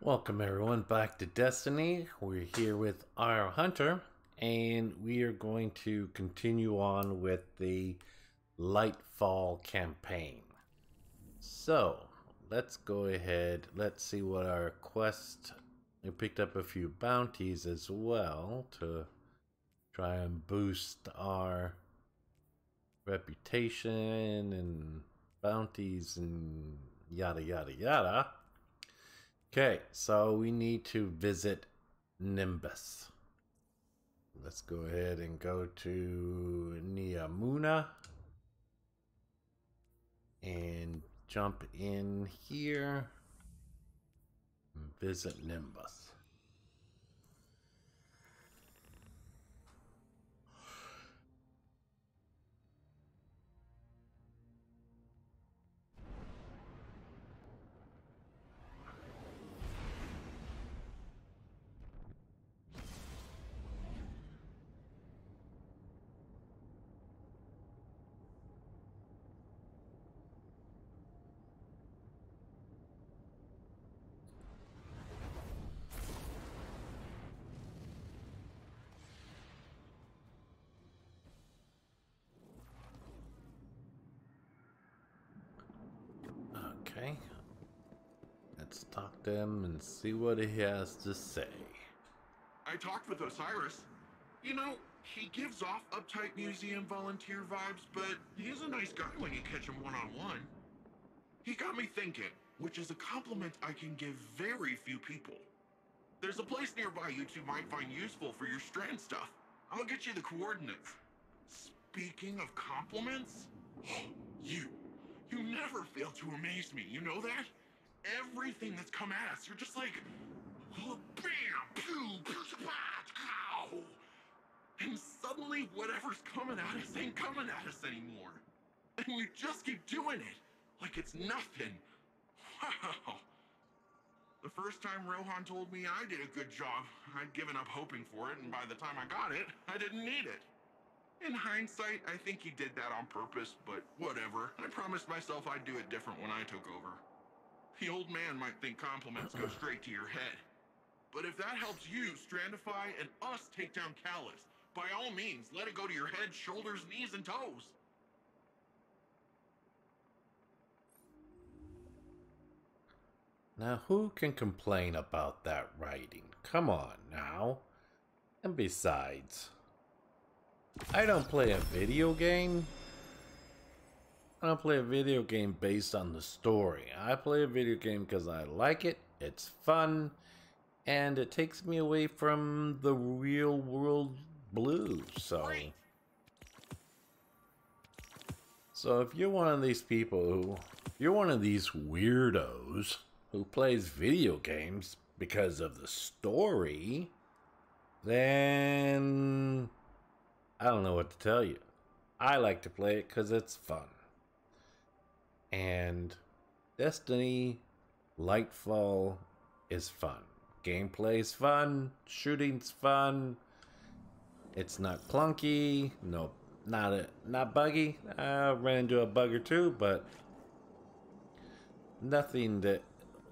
Welcome everyone back to Destiny. We're here with our hunter and we are going to continue on with the Lightfall campaign. So let's go ahead. Let's see what our quest. We picked up a few bounties as well to try and boost our reputation and bounties and yada yada yada. Okay, so we need to visit Nimbus. Let's go ahead and go to Neomuna and jump in here and visit Nimbus. Him and see what he has to say. I talked with Osiris. You know, he gives off uptight museum volunteer vibes, but he's a nice guy when you catch him one on one. He got me thinking, which is a compliment I can give very few people. There's a place nearby you two might find useful for your strand stuff. I'll get you the coordinates. Speaking of compliments, you you never fail to amaze me, you know that? Everything that's come at us, you're just like, oh, bam, pew, pew, ow. And suddenly whatever's coming at us ain't coming at us anymore. And we just keep doing it, like it's nothing. Wow. The first time Rohan told me I did a good job, I'd given up hoping for it, and by the time I got it, I didn't need it. In hindsight, I think he did that on purpose, but whatever. I promised myself I'd do it different when I took over. The old man might think compliments go straight to your head. But if that helps you strandify and us take down Calus, by all means, let it go to your head, shoulders, knees, and toes. Now, who can complain about that writing? Come on now. And besides, I don't play a video game. I don't play a video game based on the story. I play a video game because I like it, it's fun, and it takes me away from the real world blues. So, so if you're one of these people who, you're one of these weirdos who plays video games because of the story, then I don't know what to tell you. I like to play it because it's fun. And Destiny Lightfall is fun. Gameplay is fun. Shooting's fun. It's not clunky. No, not a, not buggy. I ran into a bug or two, but nothing that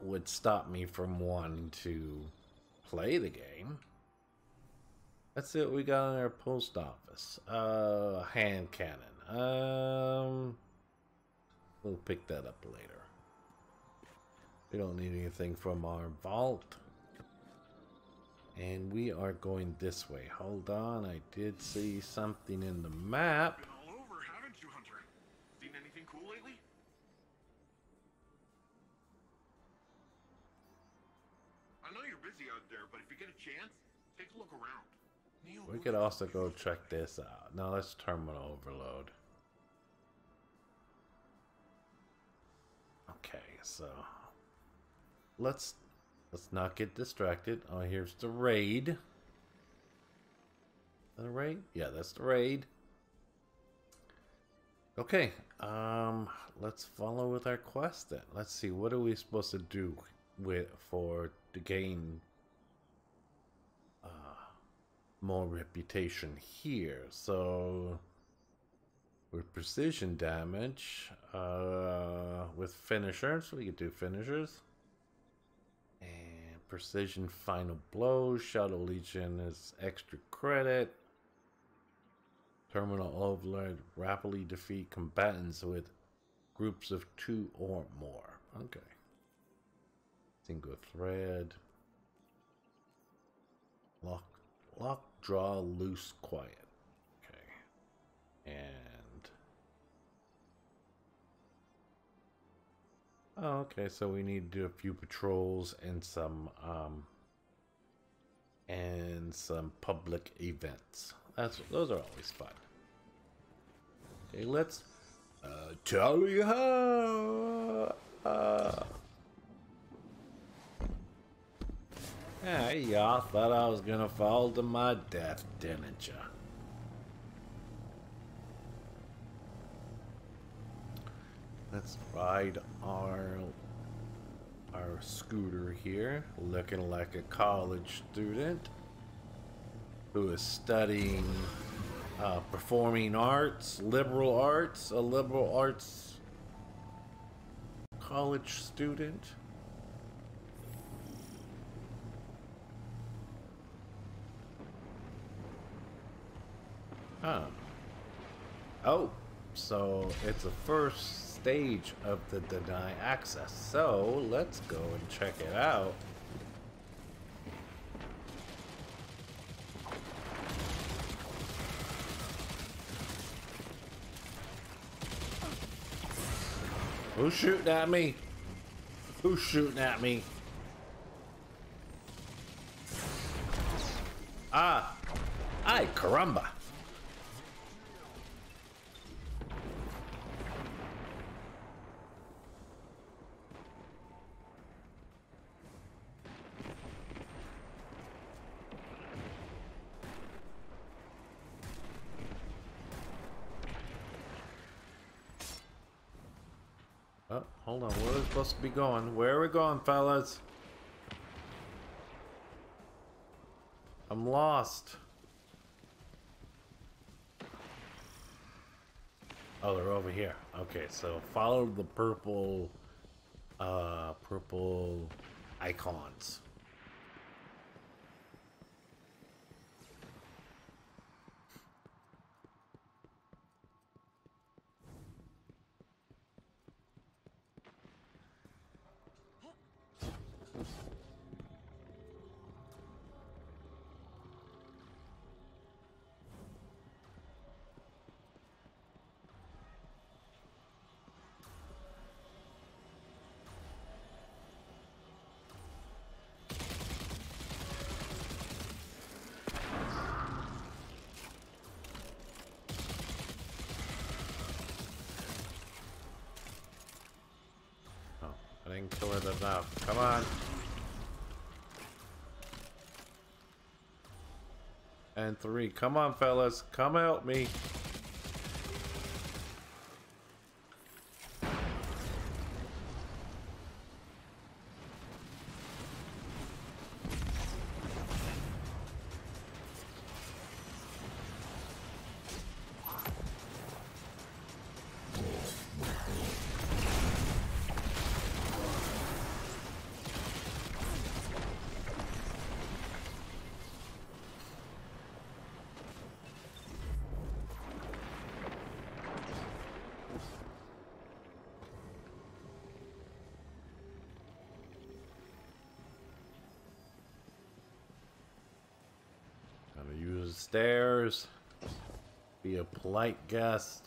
would stop me from wanting to play the game. Let's see what we got in our post office. Uh, hand cannon. Um, we'll pick that up later. We don't need anything from our vault. And we are going this way. Hold on, I did see something in the map. All over, haven't you, Hunter? Seen anything cool lately? I know you're busy out there, but if you get a chance, take a look around. We could also go check this out. Now let's terminal overload. So let's let's not get distracted. Oh, here's the raid. The raid? Yeah, that's the raid. Okay, um, let's follow with our quest then. Let's see, what are we supposed to do with for to gain uh, more reputation here. So with precision damage, uh, with finishers, we could do finishers. And precision final blow. Shadow Legion is extra credit. Terminal Overload rapidly defeat combatants with groups of two or more. Okay. Single thread. Lock, lock, draw, loose, quiet. Okay. And. Oh, okay. So we need to do a few patrols and some, um, and some public events. That's those are always fun. Okay, let's uh, tally ho. Uh, yeah, y'all thought I was gonna fall to my death, didn't ya? Let's ride our our scooter here, looking like a college student who is studying uh, performing arts, liberal arts, a liberal arts college student. Huh. Oh, so it's a first stage of the deny access. So let's go and check it out. Who's shooting at me? Who's shooting at me? Ah! I caramba! Oh, hold on. Where are we supposed to be going? Where are we going, fellas? I'm lost. Oh, they're over here. Okay, so follow the purple, uh, purple icons. Three. Come on, fellas. Come help me. Gotta use the stairs. Be a guest.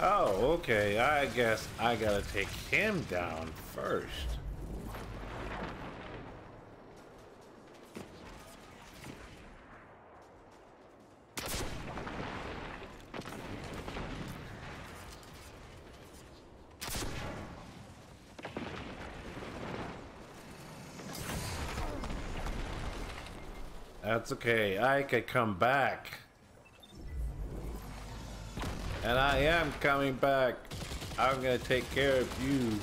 Oh, okay. I guess I gotta take him down first. That's okay. I can come back. And I am coming back. I'm gonna take care of you.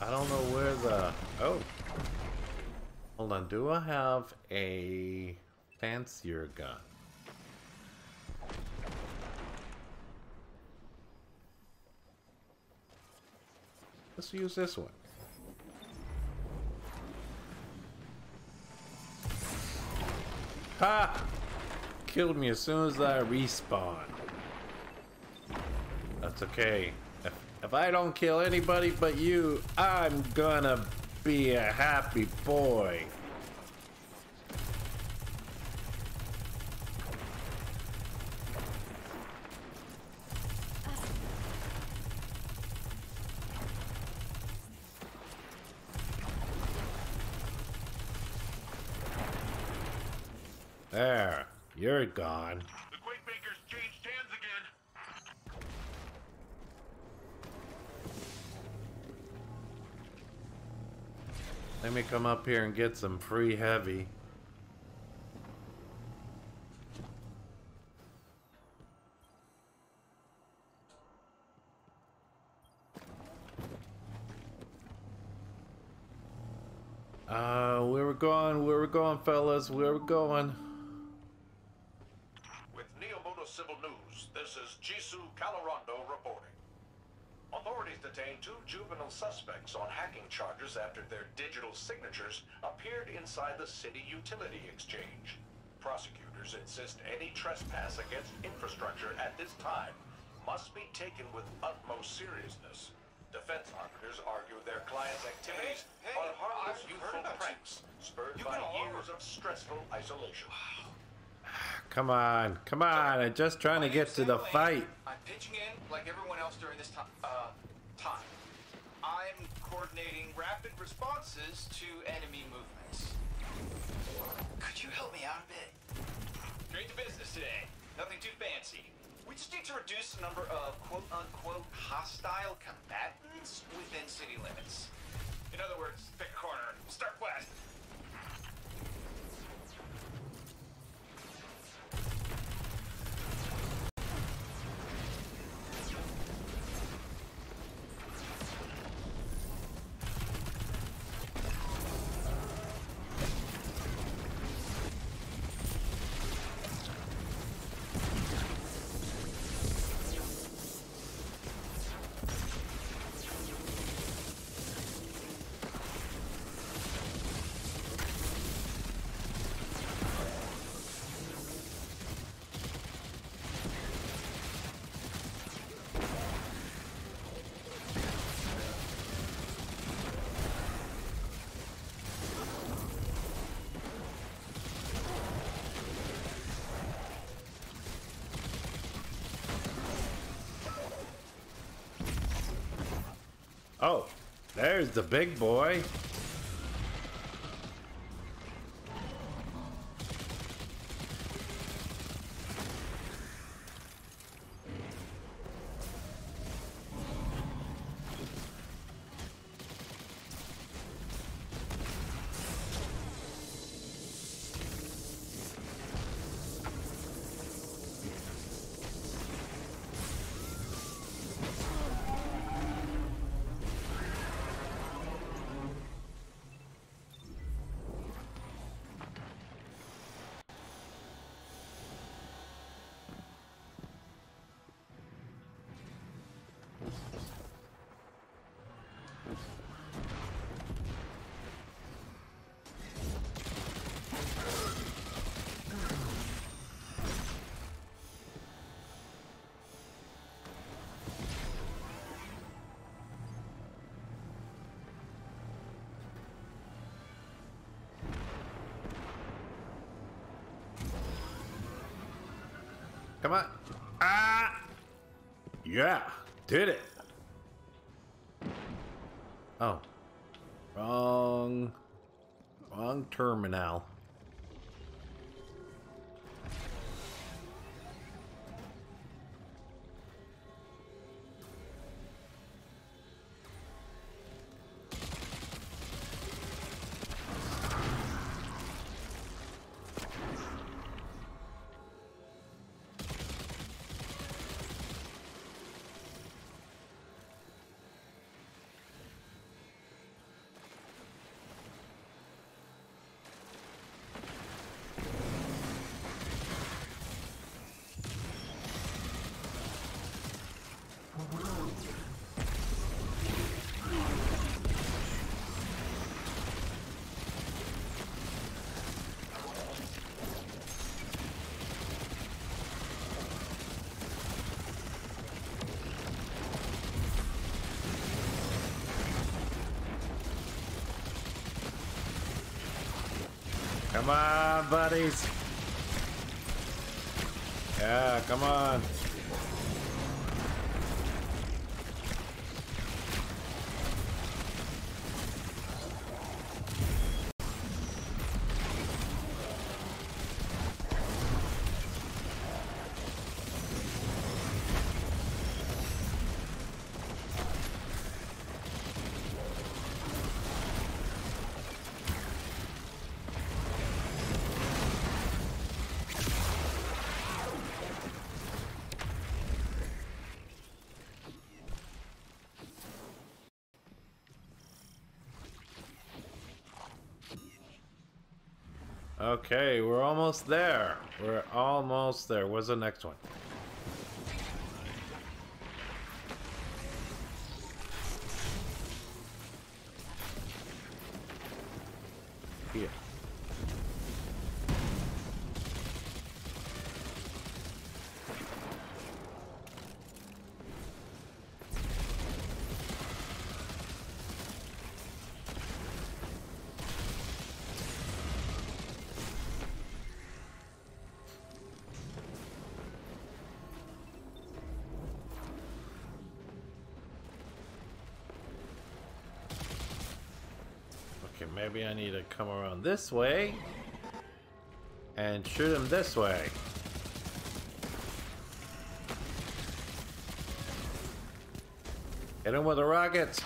I don't know where the... Oh. Hold on. Do I have a fancier gun? Let's use this one. Ha! Killed me as soon as I respawned. That's okay. If, if I don't kill anybody but you, I'm gonna be a happy boy. There, gone. The Quakemaker's changed hands again. Let me come up here and get some free heavy. Uh, where we're going, where we're going, fellas, where we're going. Authorities detained two juvenile suspects on hacking charges after their digital signatures appeared inside the city utility exchange. Prosecutors insist any trespass against infrastructure at this time must be taken with utmost seriousness. Defense operatives argue their clients' activities Hey, hey, are harmless youthful heard about you. pranks spurred You've by years of stressful isolation. Come on, come on, I'm just trying to get to the Sam fight. I'm pitching in like everyone else during this time. Uh, time. I'm coordinating rapid responses to enemy movements. Could you help me out a bit? Straight to business today. Nothing too fancy. We just need to reduce the number of quote-unquote hostile combatants within city limits. In other words, pick a corner, start west. There's the big boy. Come on. Ah! Yeah, did it. Oh. Wrong. Wrong terminal. Come on, buddies. Yeah, come on. Okay, we're almost there. We're almost there. Where's the next one? Maybe I need to come around this way and shoot him this way. Hit him with the rockets.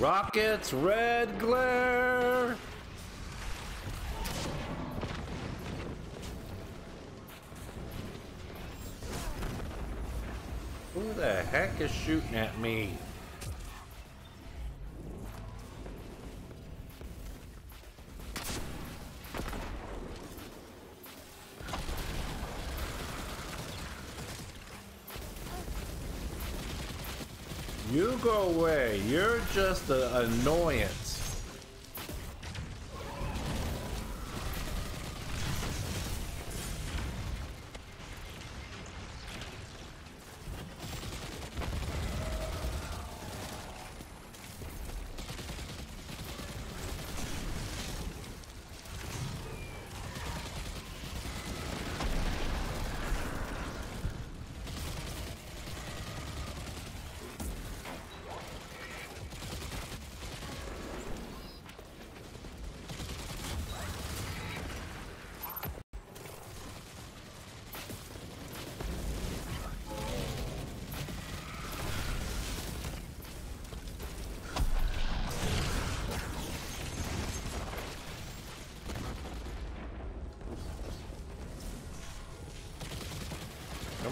Rockets, red glare. Who the heck is shooting at me? You're just an annoyance.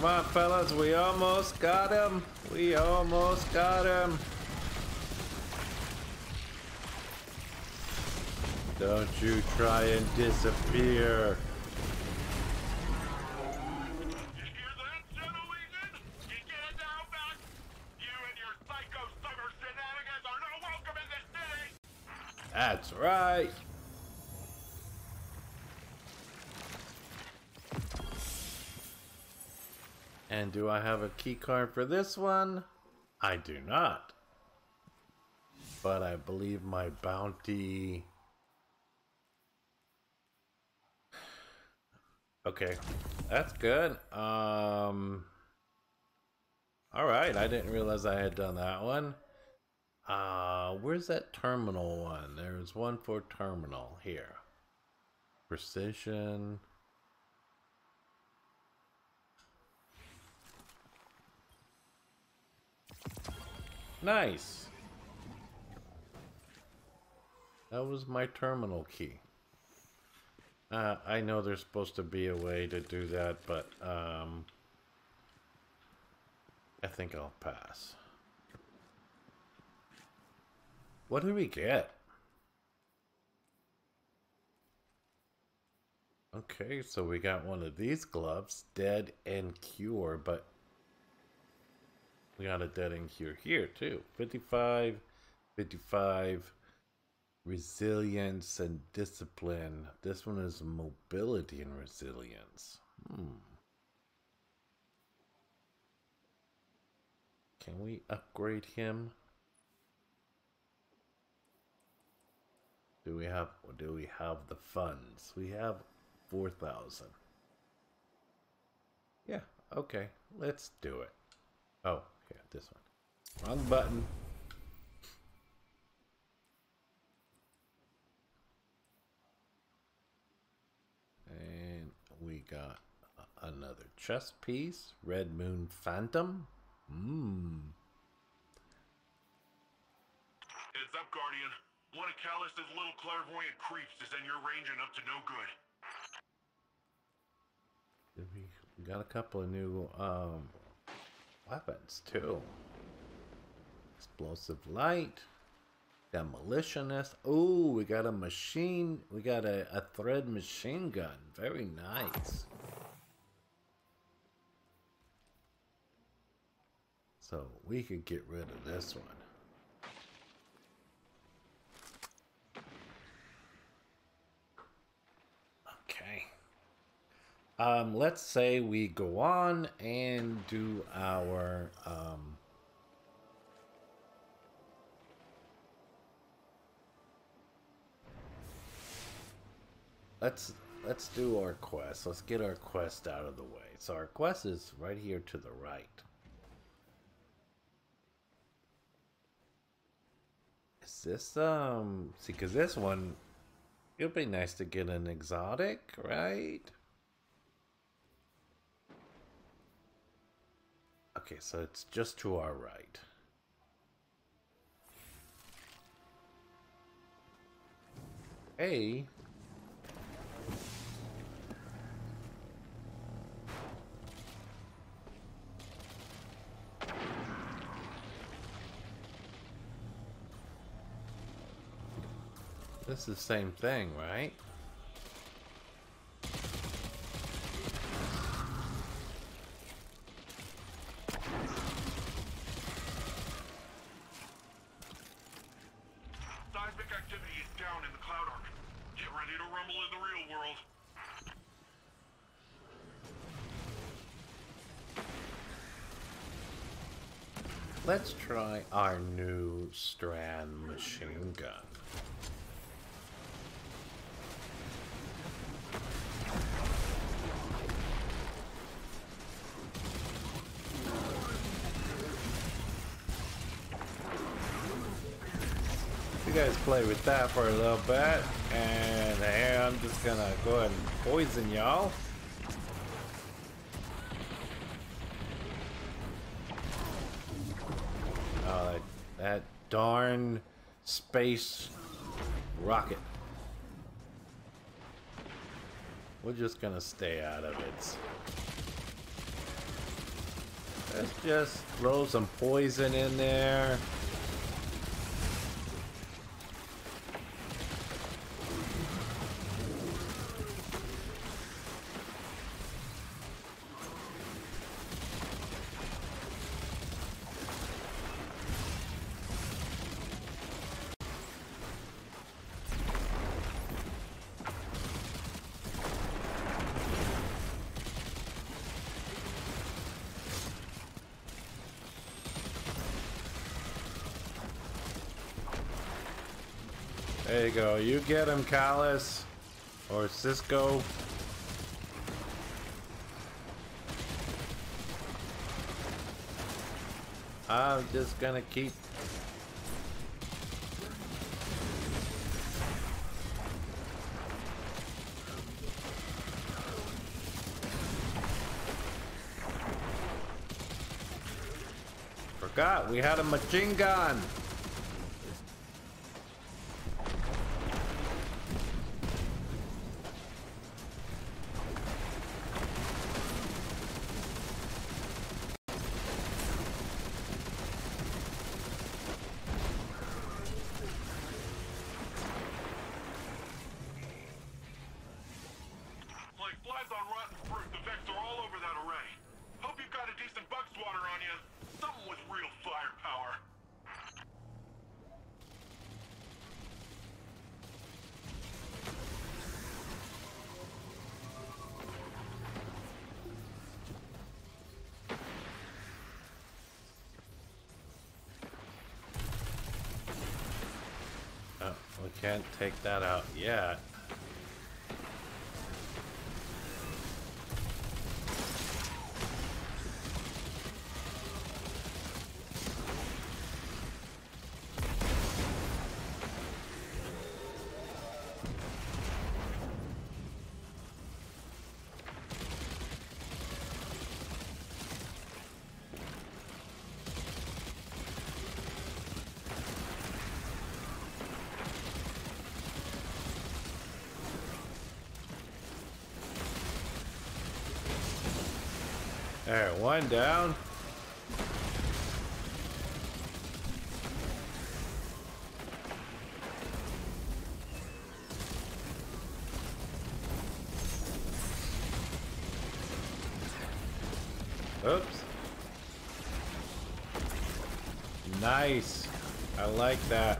Come on, fellas. We almost got him. We almost got him. Don't you try and disappear. You hear that, General Legion? You get it now, back? You and your psycho summer shenanigans are not welcome in this city! That's right. And do I have a key card for this one? I do not. But I believe my bounty. Okay, that's good. Um. All right, I didn't realize I had done that one. Uh, where's that terminal one? There's one for terminal here. Precision. Nice. That was my terminal key. Uh, I know there's supposed to be a way to do that, but um, I think I'll pass. What did we get? Okay, so we got one of these gloves, dead and cure, but we got a dead and cure here too. 55, 55, resilience and discipline. This one is mobility and resilience. Hmm. Can we upgrade him? Do we have do we have the funds? We have 4,000. Yeah, okay. Let's do it. Oh, yeah, this one. Wrong button. And we got another chess piece. Red Moon Phantom. Mmm. Heads up, Guardian. One of Calus's little clairvoyant creeps is in your range and up to no good. We we got a couple of new um, weapons too. Explosive light, demolitionist. Oh, we got a machine. We got a, a thread machine gun. Very nice. So we could get rid of this one. Okay. Um, let's say we go on and do our um, let's let's do our quest. Let's get our quest out of the way. So our quest is right here to the right. Is this um see cuz this one it'd be nice to get an exotic, right? Okay, so it's just to our right. Hey. This is the same thing, right? Seismic activity is down in the Cloud Arc. Get ready to rumble in the real world. Let's try our new Strand machine gun. You guys play with that for a little bit, and hey, I'm just gonna go ahead and poison y'all. That, that darn space rocket. We're just gonna stay out of it. Let's just throw some poison in there. Go. You get him, Calus. Or Cisco. I'm just gonna keep... Forgot, we had a machine gun! Flies on rotten fruit, the Vex are all over that array. Hope you've got a decent bug swatter on you. Something with real firepower. Oh, we can't take that out yet. There, one down. Oops. Nice. I like that.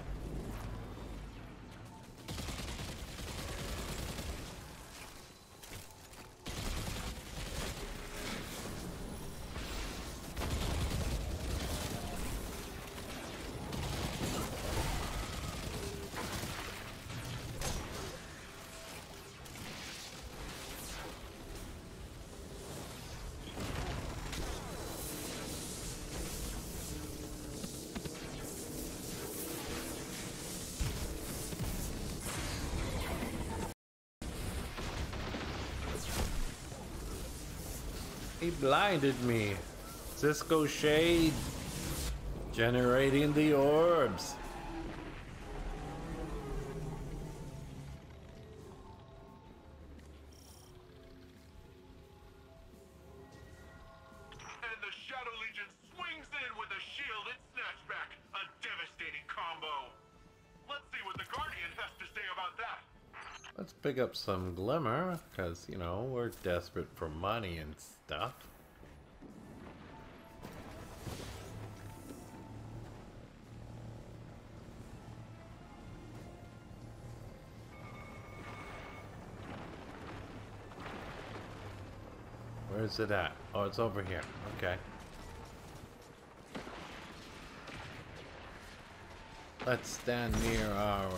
Blinded me. Cisco Shade. Generating the orbs. And the Shadow Legion swings in with a shielded snatchback. A devastating combo. Let's see what the Guardian has to say about that. Let's pick up some glimmer, because, you know, we're desperate for money and stuff. At? Oh, it's over here. Okay. Let's stand near our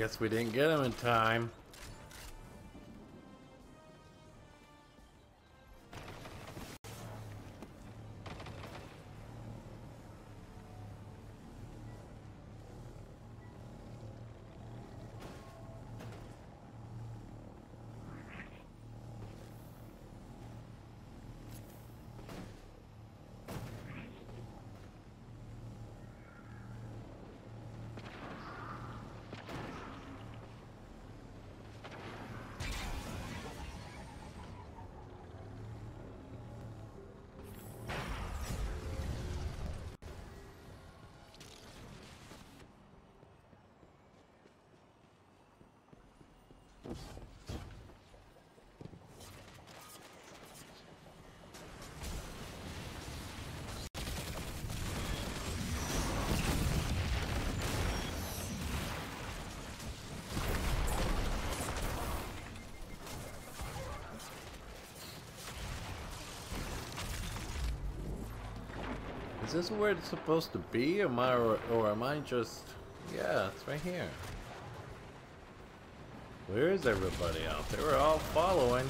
guess we didn't get him in time. Is this where it's supposed to be? Am I, or, am I just... Yeah, it's right here. Where is everybody else? They were all following.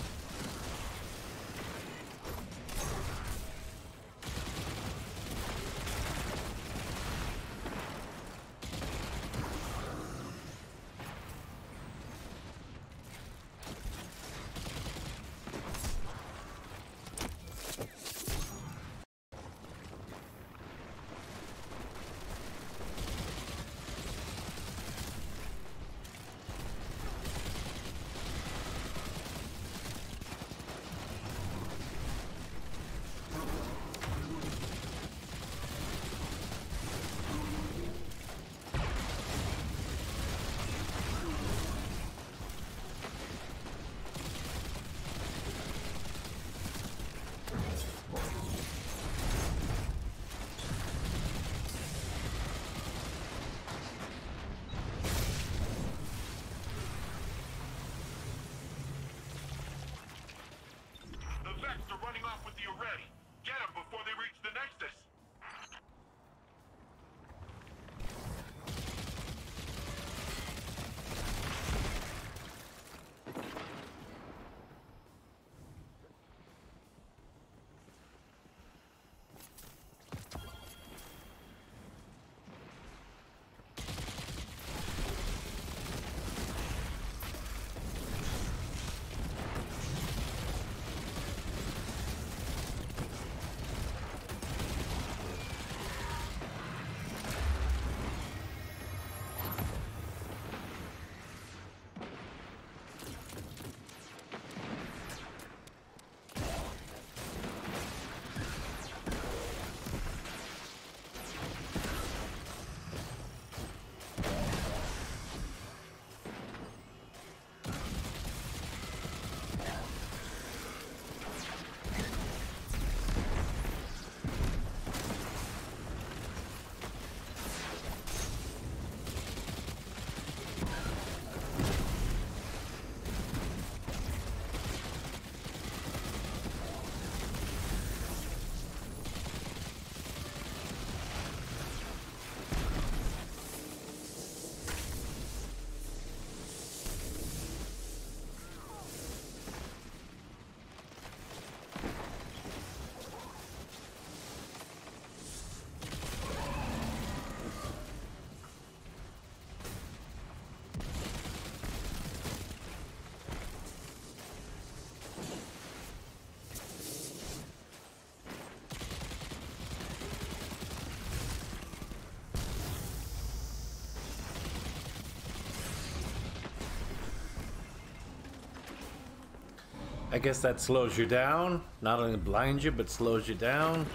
Guess that slows you down. Not only blinds you, but slows you down.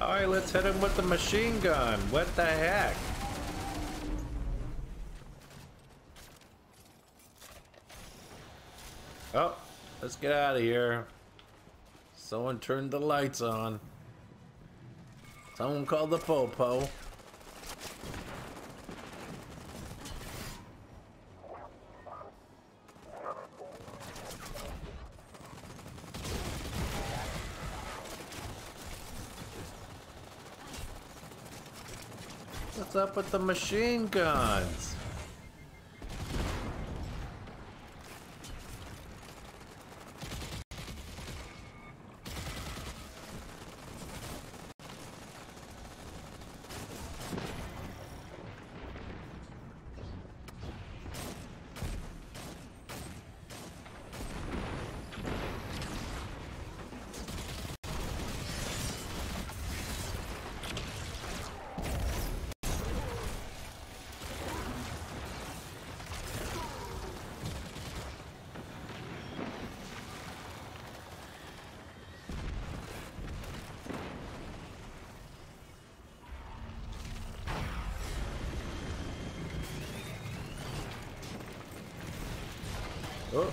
Alright, let's hit him with the machine gun. What the heck? Oh, let's get out of here. Someone turned the lights on. Someone called the popo. What's up with the machine guns? Oh.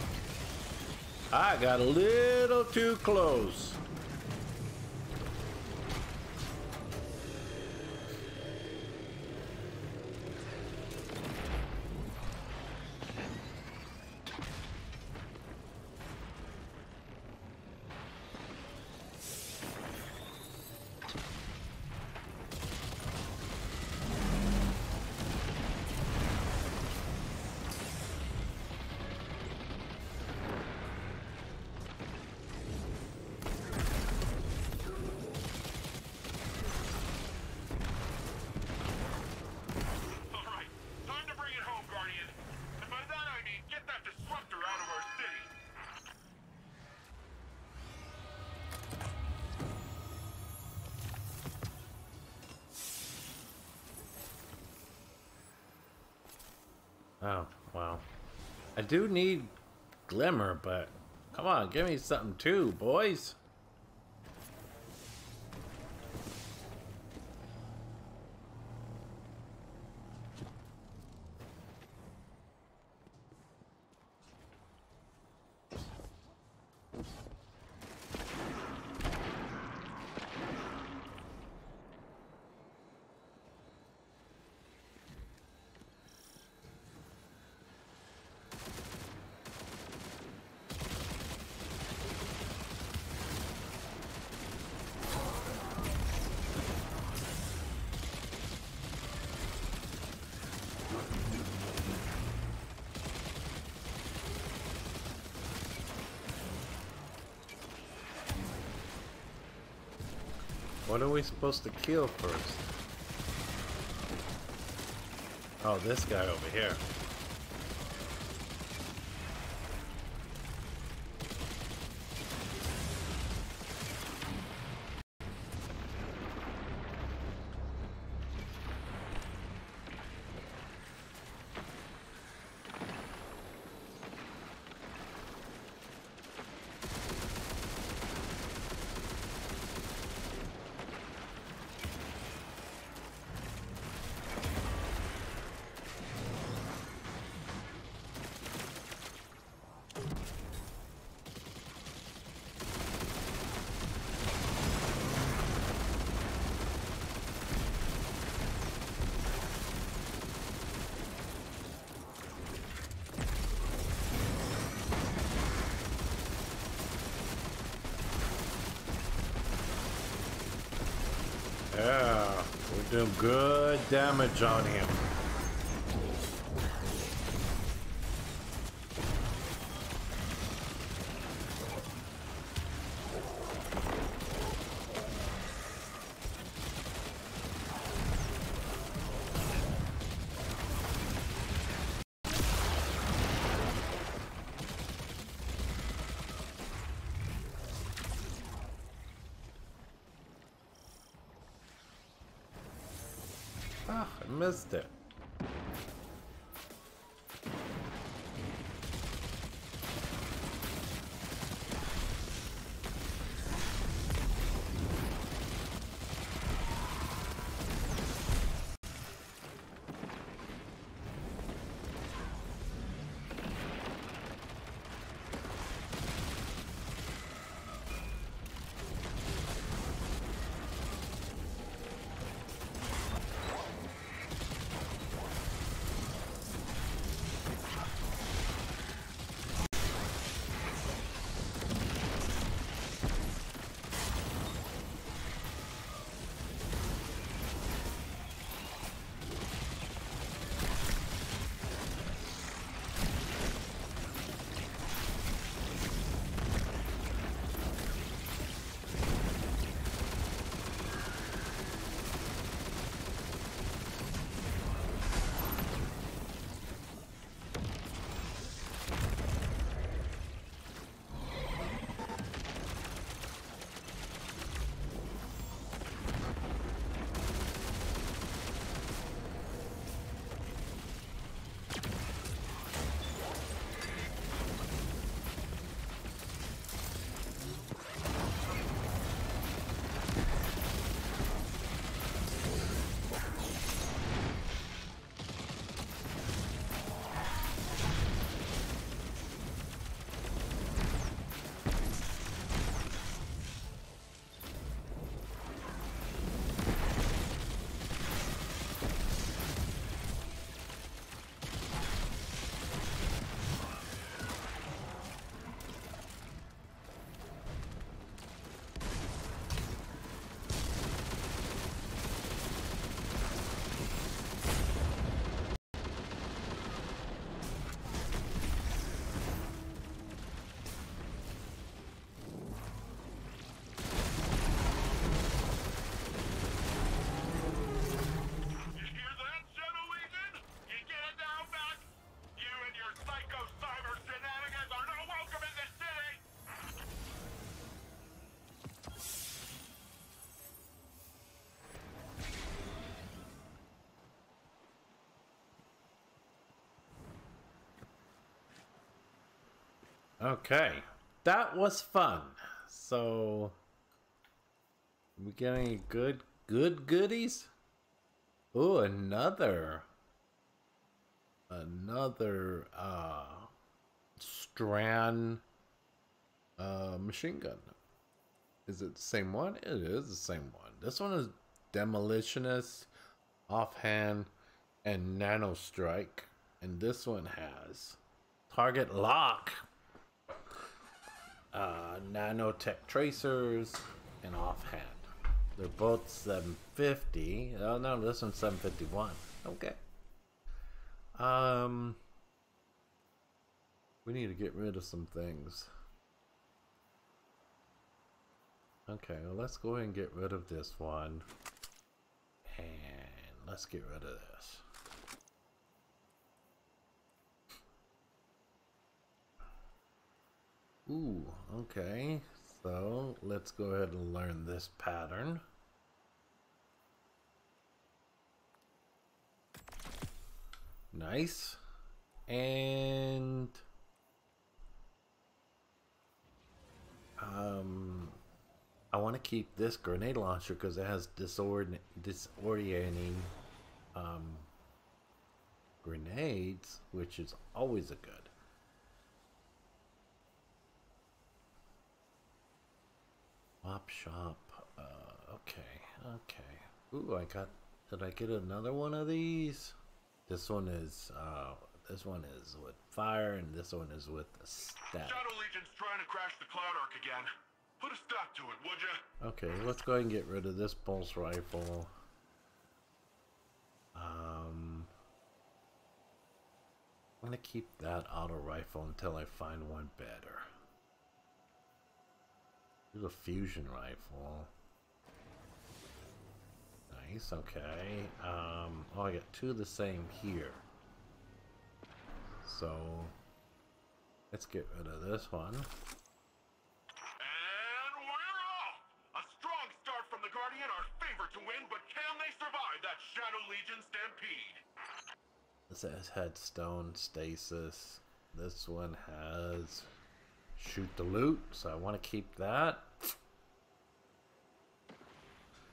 I got a little too close. I do need glimmer, but come on, give me something too, boys. What are we supposed to kill first? Oh, this guy over here. Yeah, we're good damage on him. Okay, that was fun. So, we get any good good goodies? Oh, another another uh strand uh machine gun. Is it the same one? It is the same one. This one is demolitionist, offhand, and nano strike, and this one has target lock uh, nanotech tracers, and offhand. They're both 750. Oh no, this one's 751. Okay. Um, we need to get rid of some things. Okay, well let's go ahead and get rid of this one. And let's get rid of this. Ooh, okay. So let's go ahead and learn this pattern. Nice. And um I want to keep this grenade launcher because it has disorienting um grenades, which is always a good. Swap shop. Uh, okay, okay. Ooh, I got. Did I get another one of these? This one is. Uh, this one is with fire, and this one is with the staff. Shadow Legion's trying to crash the Cloud Ark again. Put a stop to it, would ya? Okay, let's go ahead and get rid of this pulse rifle. Um, I'm gonna keep that auto rifle until I find one better. Here's a fusion rifle. Nice, okay. Um, oh, I got two of the same here. So, let's get rid of this one. And we're off! A strong start from the Guardian, our favorite to win, but can they survive that Shadow Legion stampede? This has headstone, stasis. This one has Shoot to Loot, so I want to keep that.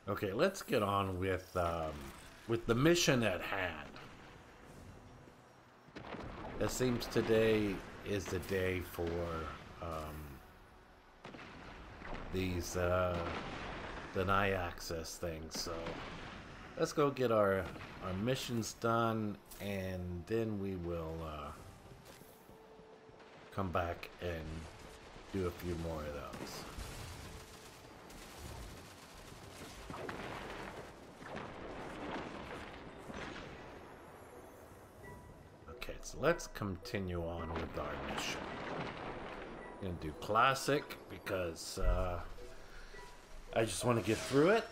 Okay, let's get on with um, with the mission at hand. It seems today is the day for um, these uh, deny access things. So let's go get our our missions done, and then we will uh, come back and do a few more of those. Okay, so let's continue on with our mission. I'm gonna do classic because uh, I just want to get through it.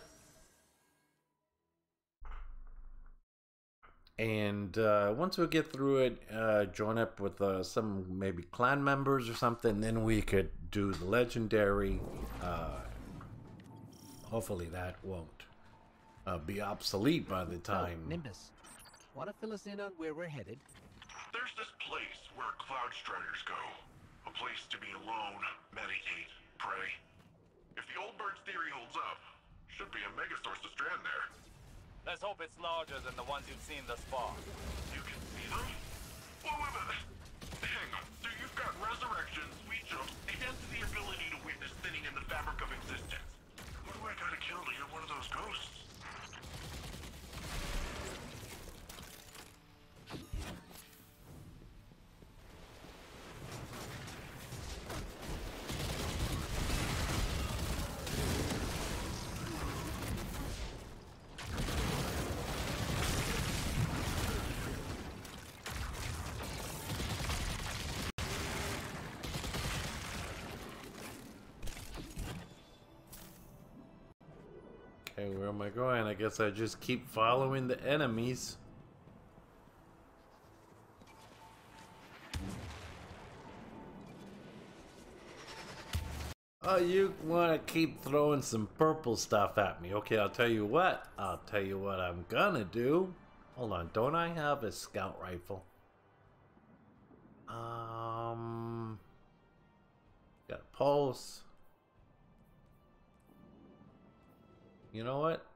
And uh, once we get through it, uh, join up with uh, some maybe clan members or something, then we could do the legendary. Uh, hopefully, that won't uh, be obsolete by the time. Oh, Nimbus, want to fill us in on where we're headed? There's this place where Cloud Striders go. A place to be alone, meditate, pray. If the old bird's theory holds up, should be a megasource to strand there. Let's hope it's larger than the ones you've seen thus far. You can see them? Wait, wait, wait. Hang on. So you've got resurrection, sweet jumps, and the ability to witness thinning in the fabric of existence. What do I gotta kill to get one of those ghosts? I going? I guess I just keep following the enemies. Oh, you want to keep throwing some purple stuff at me. Okay, I'll tell you what. I'll tell you what I'm gonna do. Hold on, don't I have a scout rifle? Um... Got a pulse. You know what?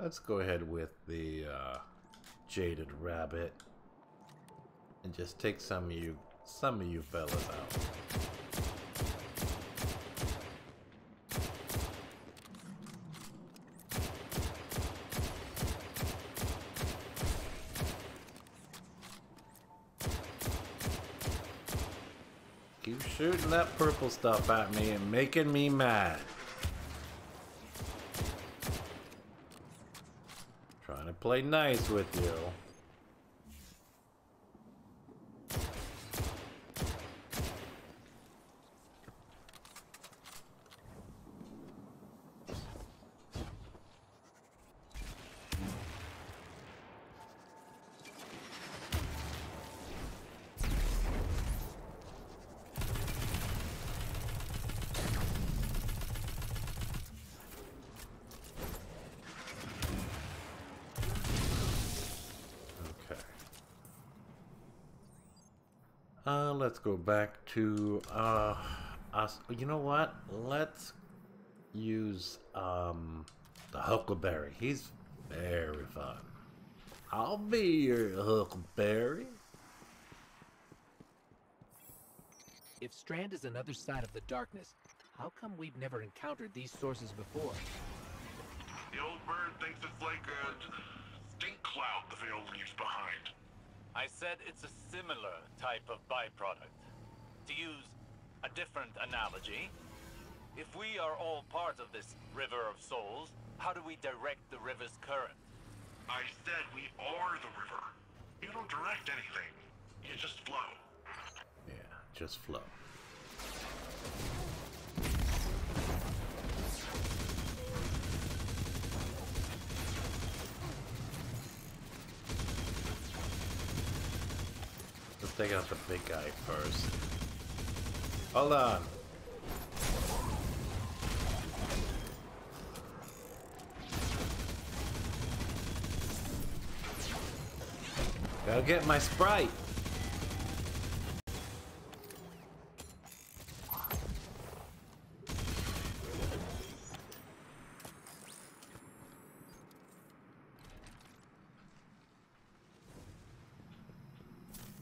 Let's go ahead with the uh, jaded rabbit and just take some of you, some of you fellas out. Keep shooting that purple stuff at me and making me mad. Trying to play nice with you. Okay. Uh, let's go back to, uh, us. You know what? Let's use, um, the Huckleberry. He's very fun. I'll be your Huckleberry. If Strand is another side of the darkness, how come we've never encountered these sources before? The old bird thinks it's like a stink cloud the Veil leaves behind. I said it's a similar type of byproduct. To use a different analogy, if we are all part of this river of souls, how do we direct the river's current? I said we are the river. You don't direct anything. You just flow. Yeah, just flow. Take out the big guy first. Hold on. Gotta get my sprite.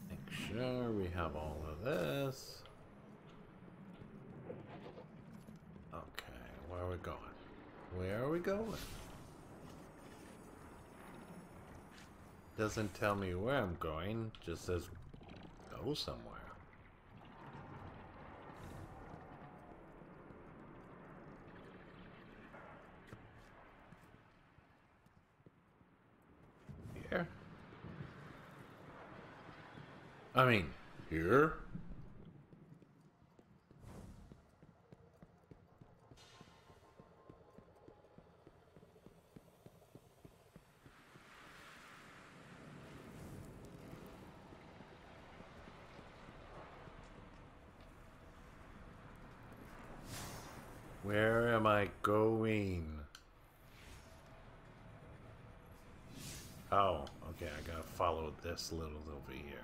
Make sure we have all of this. Okay, where are we going? Where are we going? Doesn't tell me where I'm going, just says go somewhere. Here? I mean, here? Where am I going? Oh, okay, I gotta follow this little over here.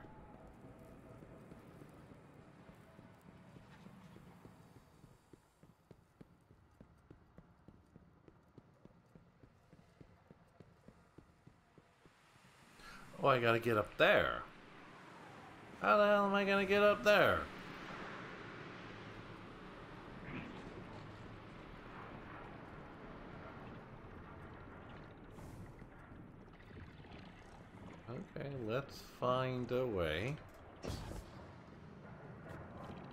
Oh, I gotta get up there. How the hell am I gonna get up there? Okay, let's find a way.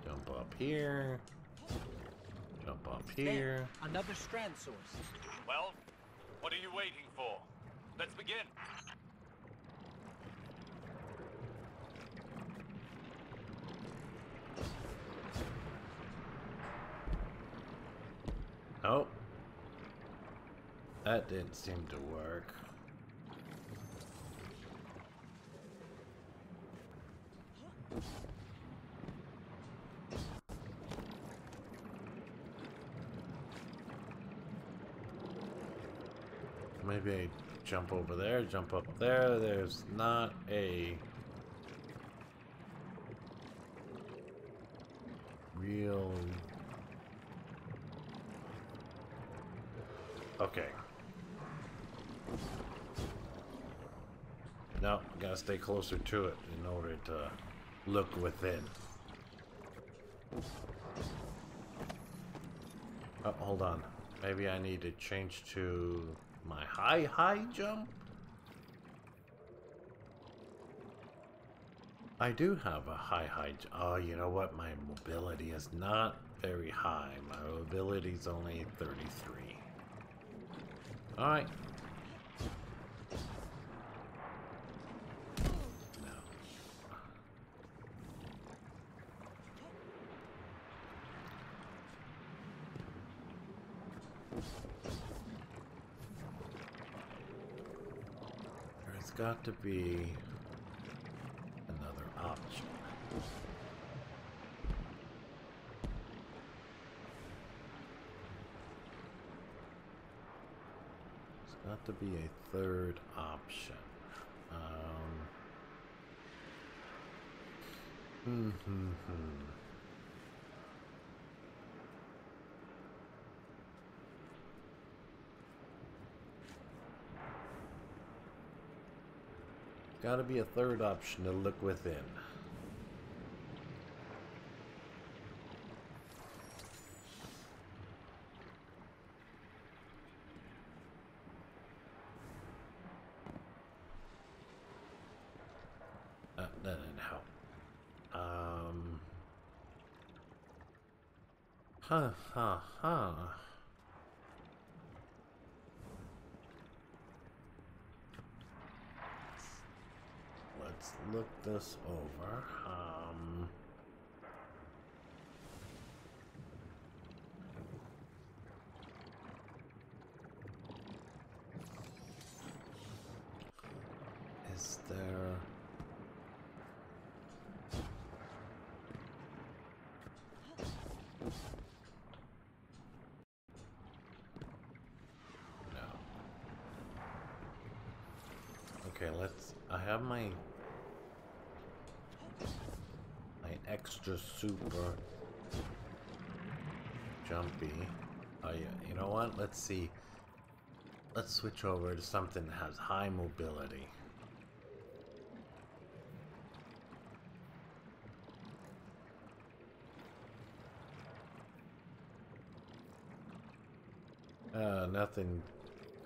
Jump up here. Jump up here. There, another Strand source. Well, what are you waiting for? Let's begin. Oh. That didn't seem to work. Maybe I jump over there, jump up there. There's not a real. Okay. No, gotta stay closer to it in order to look within. Oh, hold on. Maybe I need to change to my high, high jump? I do have a high, high Oh, you know what? My mobility is not very high. My mobility is only 33. Alright. No. Got to be another option. There's got to be a third option. Um, hmm, Gotta be a third option to look within. Uh, that didn't. Um. Huh, huh. Let's look this over. Um. Is there. No. Okay, let's. I have my. My extra super. Jumpy. Oh, yeah. You know what? Let's see. Let's switch over to something that has high mobility. Uh, nothing,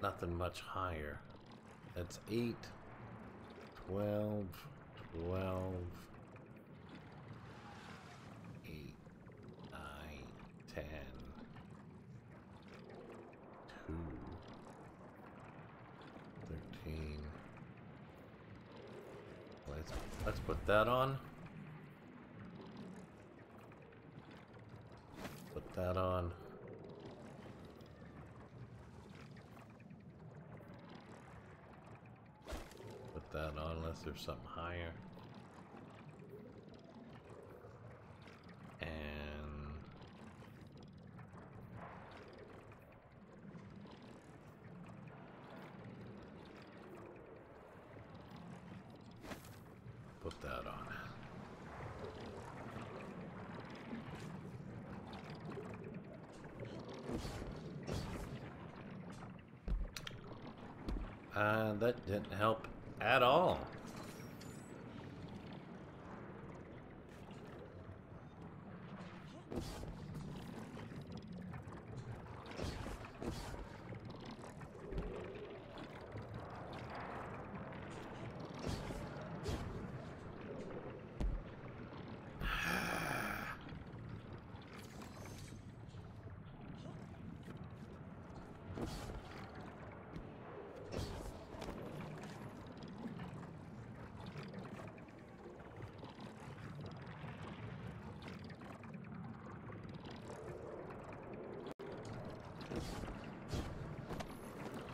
nothing much higher. That's 8, 12, 12, 8, 9, 10, 2, 13. Let's, let's put that on. Put that on. Put that on unless there's something higher. And put that on. And that didn't help at all.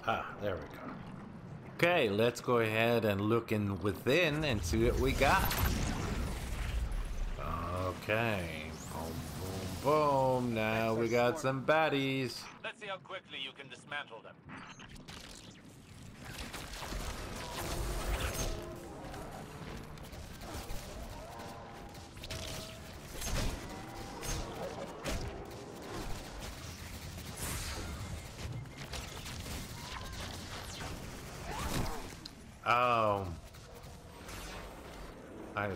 Ah, there we go. Okay, let's go ahead and look in within and see what we got. Okay. Boom, boom, boom. Now we got some baddies. Let's see how quickly you can dismantle them. I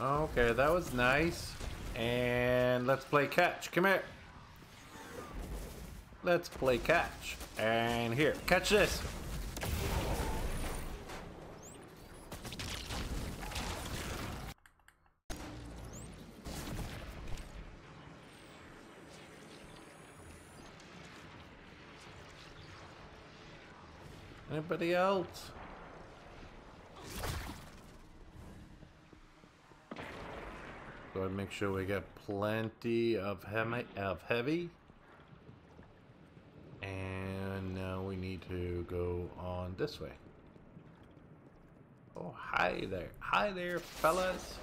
Okay, that was nice. And let's play catch. Come here. Let's play catch. And here, catch this. Anybody else? Go ahead and make sure we get plenty of. Of heavy. And now we need to go on this way. Oh, hi there. Hi there, fellas.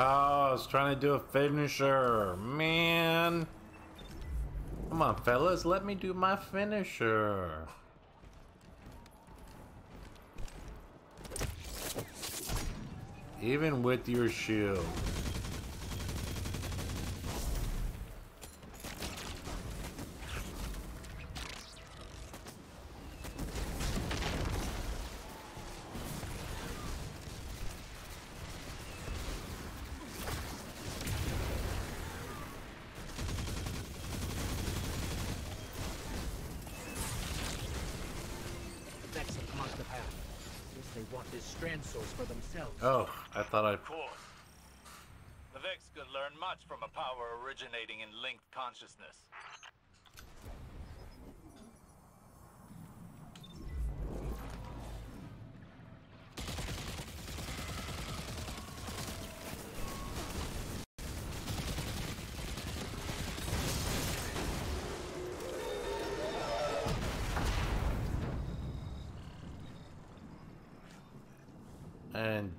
Oh, I was trying to do a finisher. Man. Come on, fellas. Let me do my finisher. Even with your shield.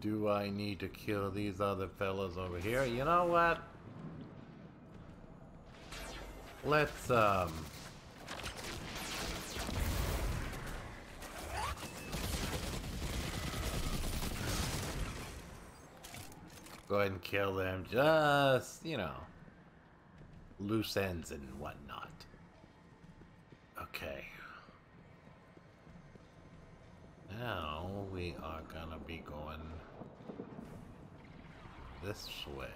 do I need to kill these other fellas over here? You know what? Let's, um... Go ahead and kill them. Just, you know, loose ends and whatnot. Okay. Now we are gonna be going this way.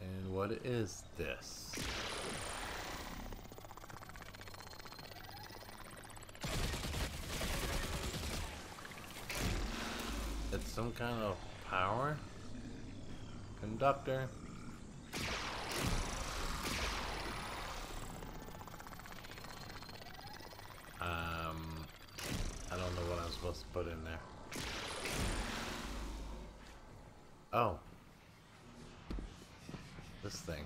And what is this? It's some kind of power conductor. Um, I don't know what I'm supposed to put in there. Oh. This thing.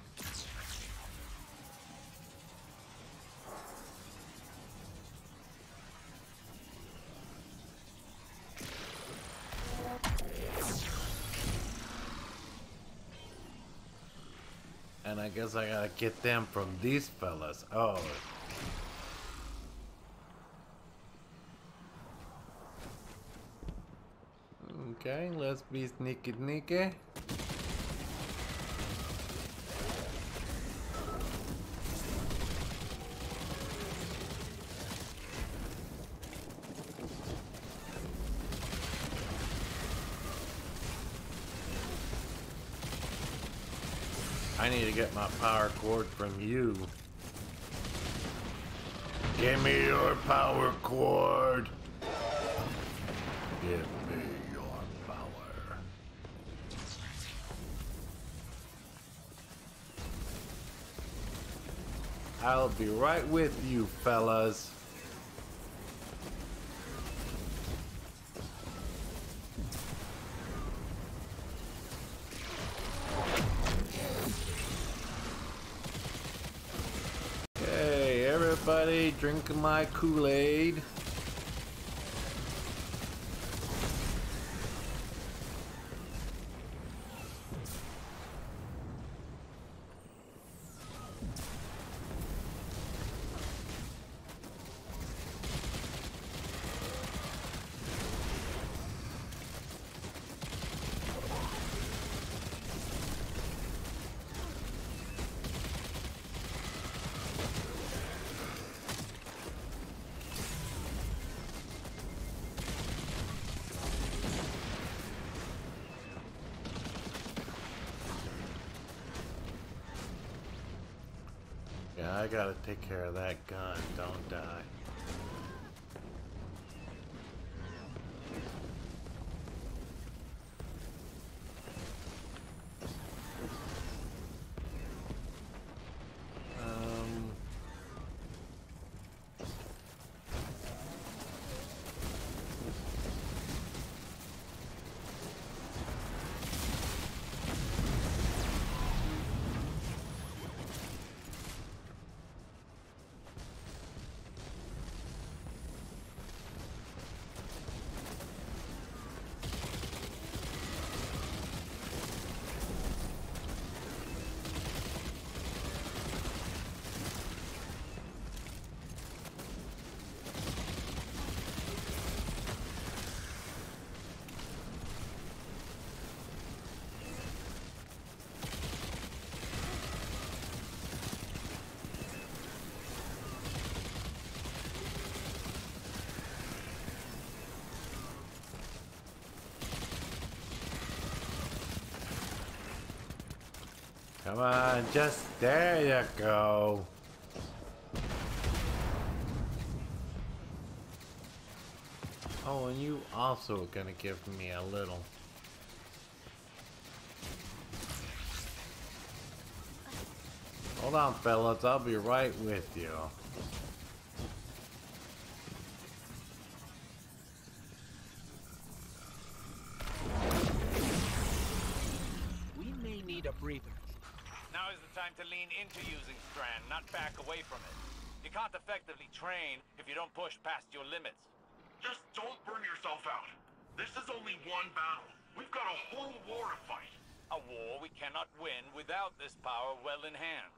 And I guess I gotta get them from these fellas. Oh. Okay, let's be sneaky sneaky. I need to get my power cord from you. Give me your power cord. Give I'll be right with you, fellas. Hey, everybody drinking my Kool-Aid. Gotta take care of that gun. Don't die. Um, come on, just there you go. Oh, and you also gonna give me a little. Hold on, fellas. I'll be right with you. We may need a breather. Now is the time to lean into using Strand, not back away from it. You can't effectively train if you don't push past your limits. Just don't burn yourself out. This is only one battle. We've got a whole war to fight. A war we cannot win without this power well in hand.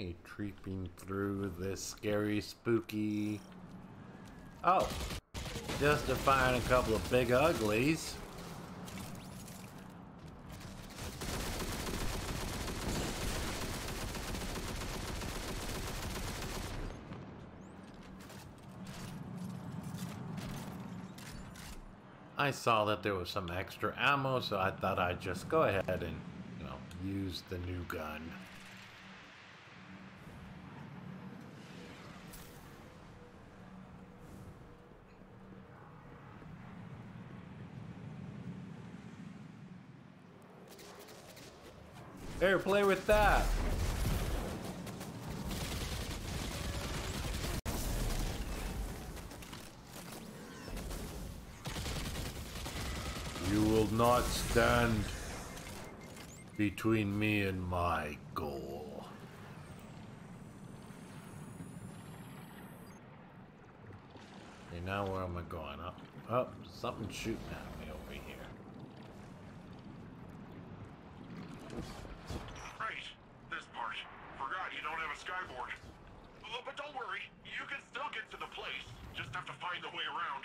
Okay, creeping through this scary, spooky... Oh! Just to find a couple of big uglies. I saw that there was some extra ammo, so I thought I'd just go ahead and, you know, use the new gun. Here, play with that. You will not stand between me and my goal. Okay, now where am I going? Up, up, something shooting at me over here. Right, this part. Forgot you don't have a skyboard. Oh, but don't worry, you can still get to the place. Just have to find the way around.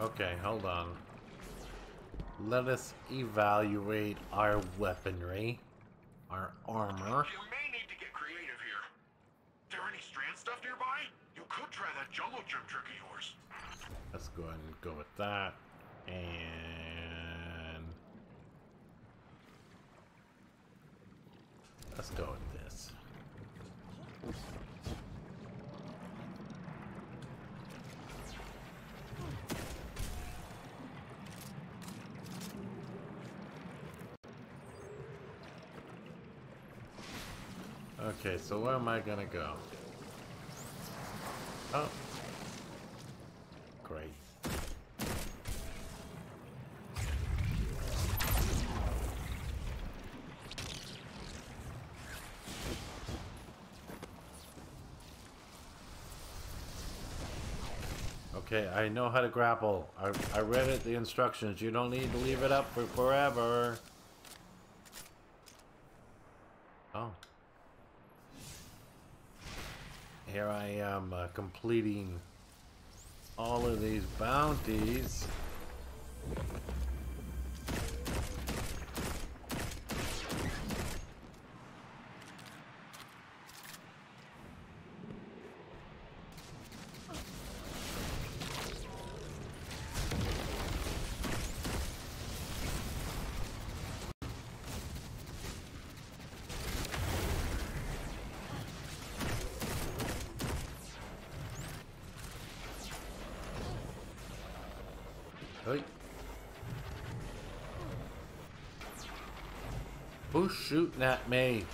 Okay, hold on. Let us evaluate our weaponry, our armor. You may need to get creative here. There any strand stuff nearby? You could try that jungle gym trick of yours. Let's go ahead and go with that. And let's go with this. Okay, so where am I gonna go? Oh. Great. Okay, I know how to grapple. I, I read it, the instructions. You don't need to leave it up for forever. Oh. Here Uh, completing all of these bounties. Shooting at me?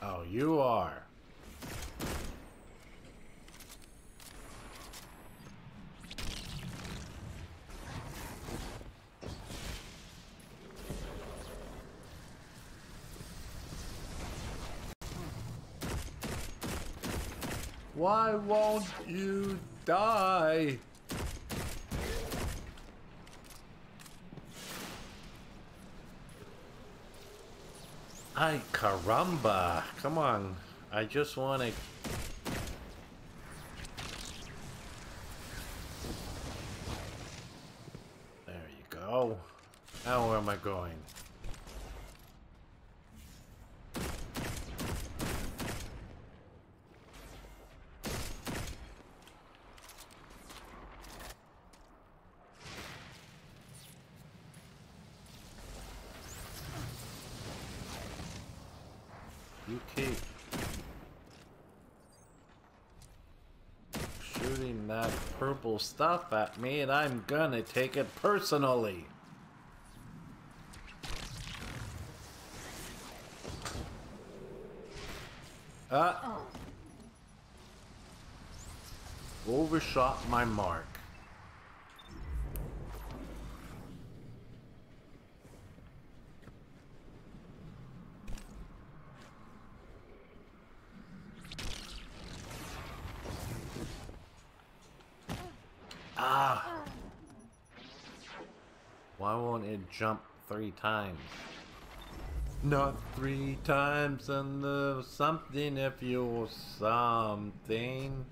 Oh, you are. Why won't you die? Caramba. Come on. I just want to... There you go. Now where am I going? You keep shooting that stuff at me and I'm gonna take it personally. Ah. Overshot my mark. Jumped three times. Not three times on the something if you're something.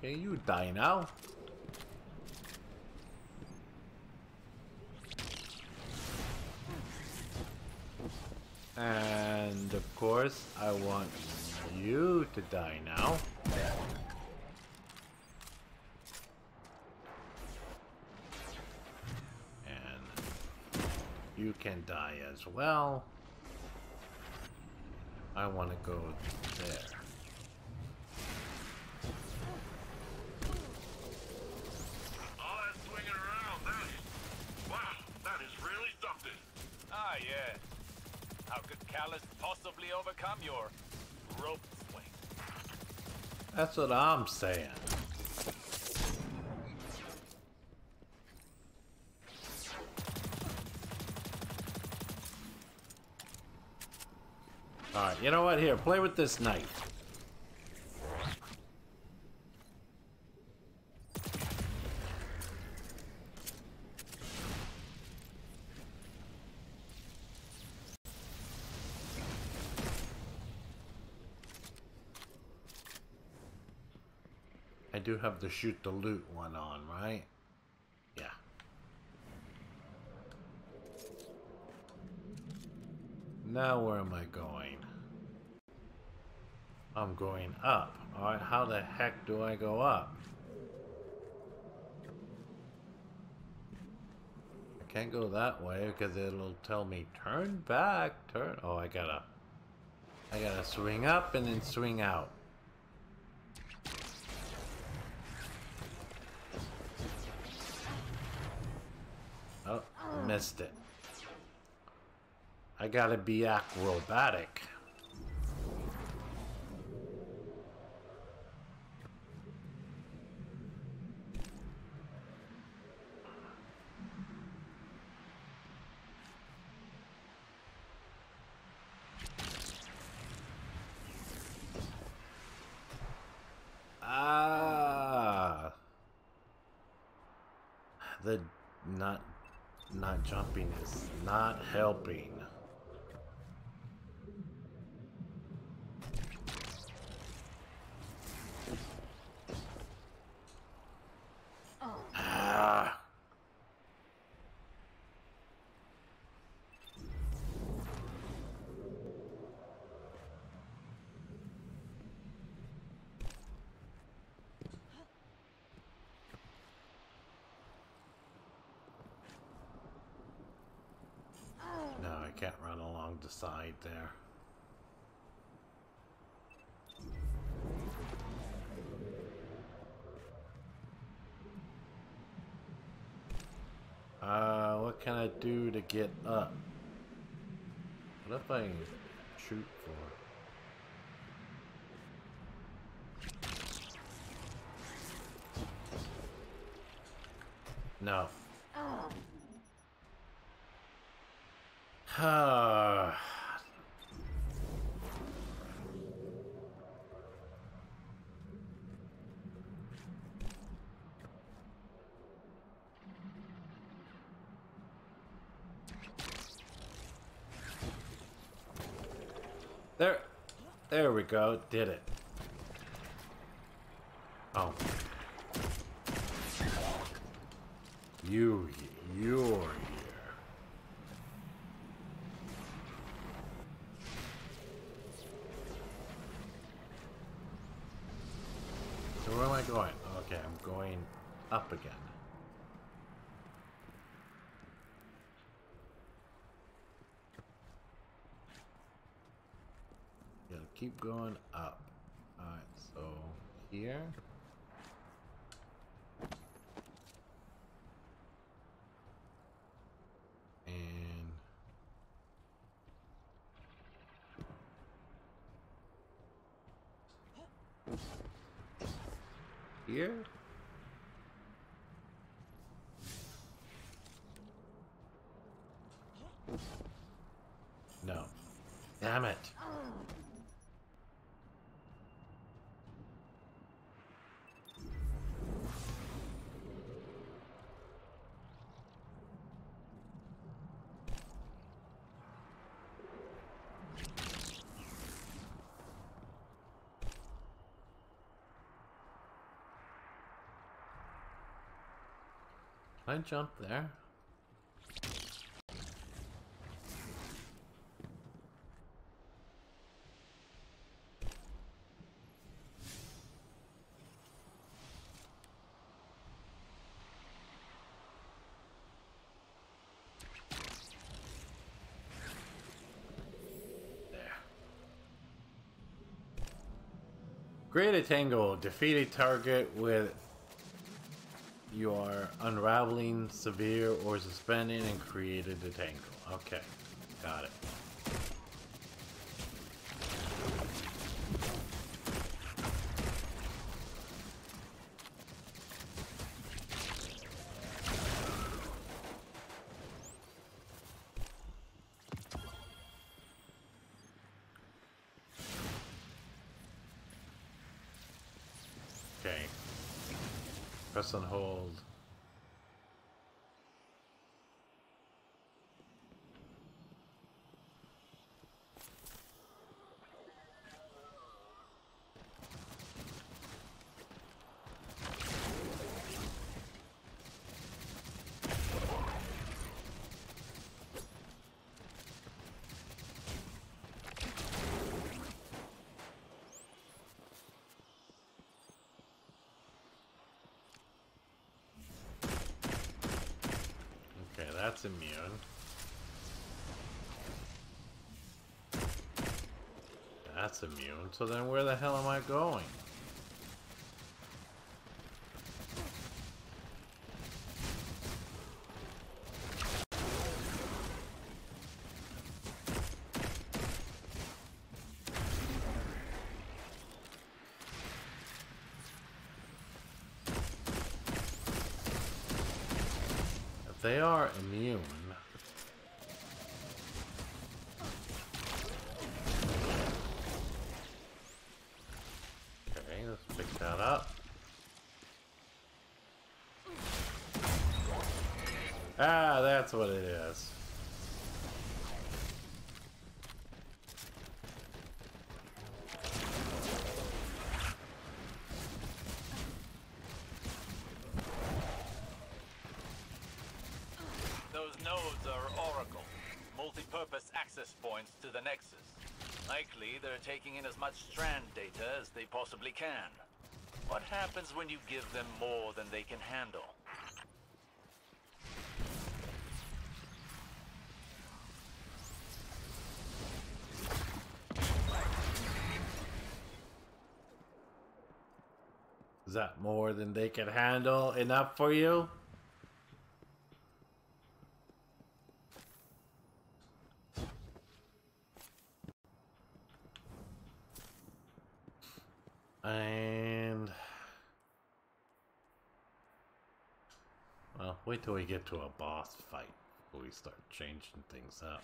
Can you die now? And of course, I want you to die now. And you can die as well. I want to go there. All that swinging around, that is... Wow, that is really something. Ah, yeah. How could Calus possibly overcome your rope swing? That's what I'm saying. Alright, you know what? Here, play with this knife. I have the Shoot to Loot one on, right? Yeah. Now where am I going? I'm going up. Alright, how the heck do I go up? I can't go that way because it'll tell me turn back, turn. Oh, I gotta. I gotta swing up and then swing out. Oh, missed it. I gotta be acrobatic. Ah. The not not jumping is not helping. Ah. No, I can't run along the side there. Uh, what can I do to get up? What if I shoot for? No. Ah. There, there go. Did it. Oh. You, you're here. So where am I going? Okay, I'm going up again. Gotta keep going up. Alright, so here. And here. No. Damn it. I jump there? Create a tangle. Defeat a target with you are unraveling, severe, or suspending and created a tangle. Okay, got it. Okay. Press and hold. Okay, that's immune. That's immune. So then where the hell am I going? Taking in as much strand data as they possibly can. What happens when you give them more than they can handle? Is that more than they can handle? Enough for you? And well, wait till we get to a boss fight before we start changing things up.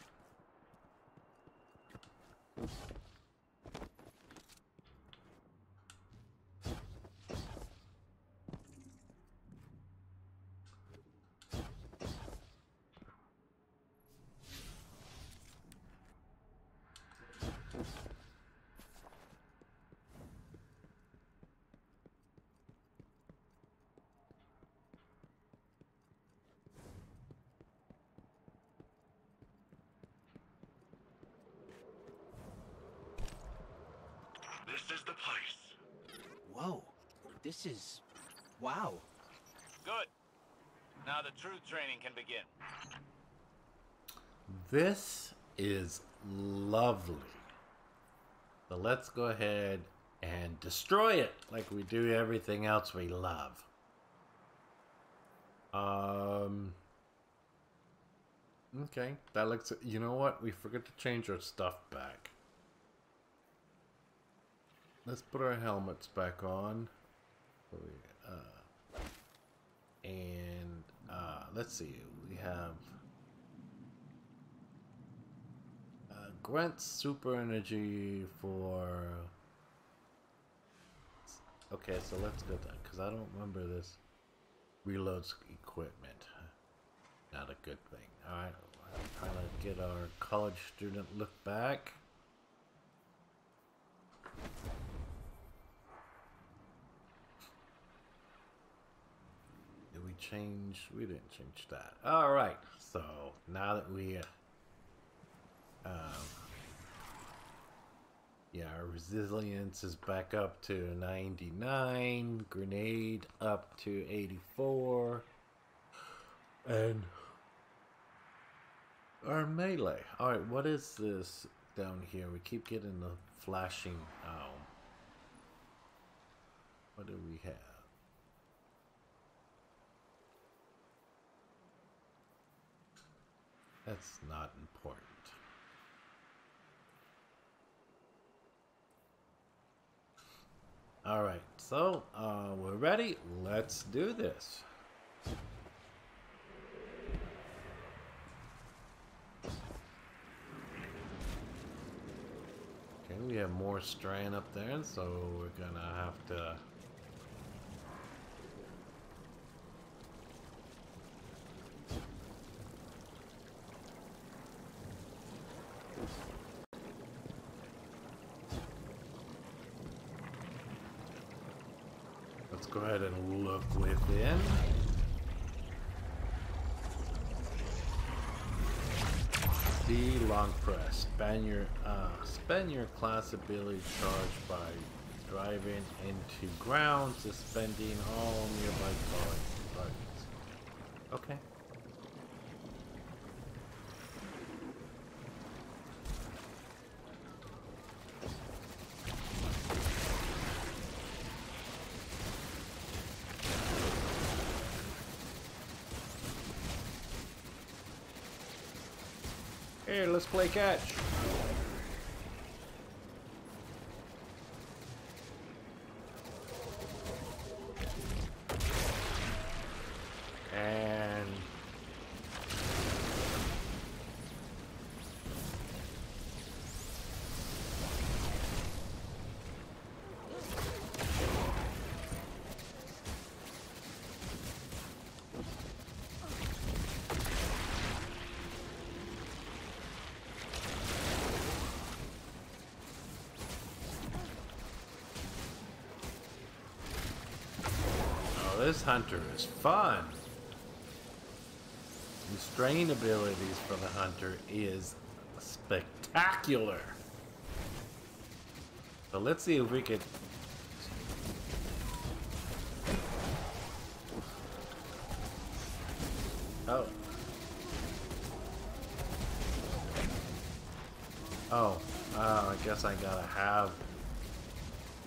This is the place. Whoa. This is. Wow. Good. Now the true training can begin. This is lovely. So let's go ahead and destroy it like we do everything else we love. Um. Okay, that looks. You know what? We forgot to change our stuff back. Let's put our helmets back on. Uh, and uh, let's see. We have uh, Grant super energy for. Okay, so let's go that because I don't remember this. Reloads equipment. Not a good thing. All right, I'm trying to get our college student look back. Did we change. We didn't change that. All right. So now that we, uh, um, yeah, our resilience is back up to 99. Grenade up to 84. And our melee. All right, what is this down here? We keep getting the flashing. Um, what do we have? That's not All right, so uh, we're ready. Let's do this. Okay, we have more Strand up there, so we're gonna have to. Go ahead and look within. D long press. Spend your uh, spend your class ability charge by driving into ground, suspending all nearby tar- targets. Okay. Here, let's play catch. And oh, this hunter is fun. The Strand abilities for the hunter is spectacular. So let's see if we could Oh. Oh, oh, I guess I gotta have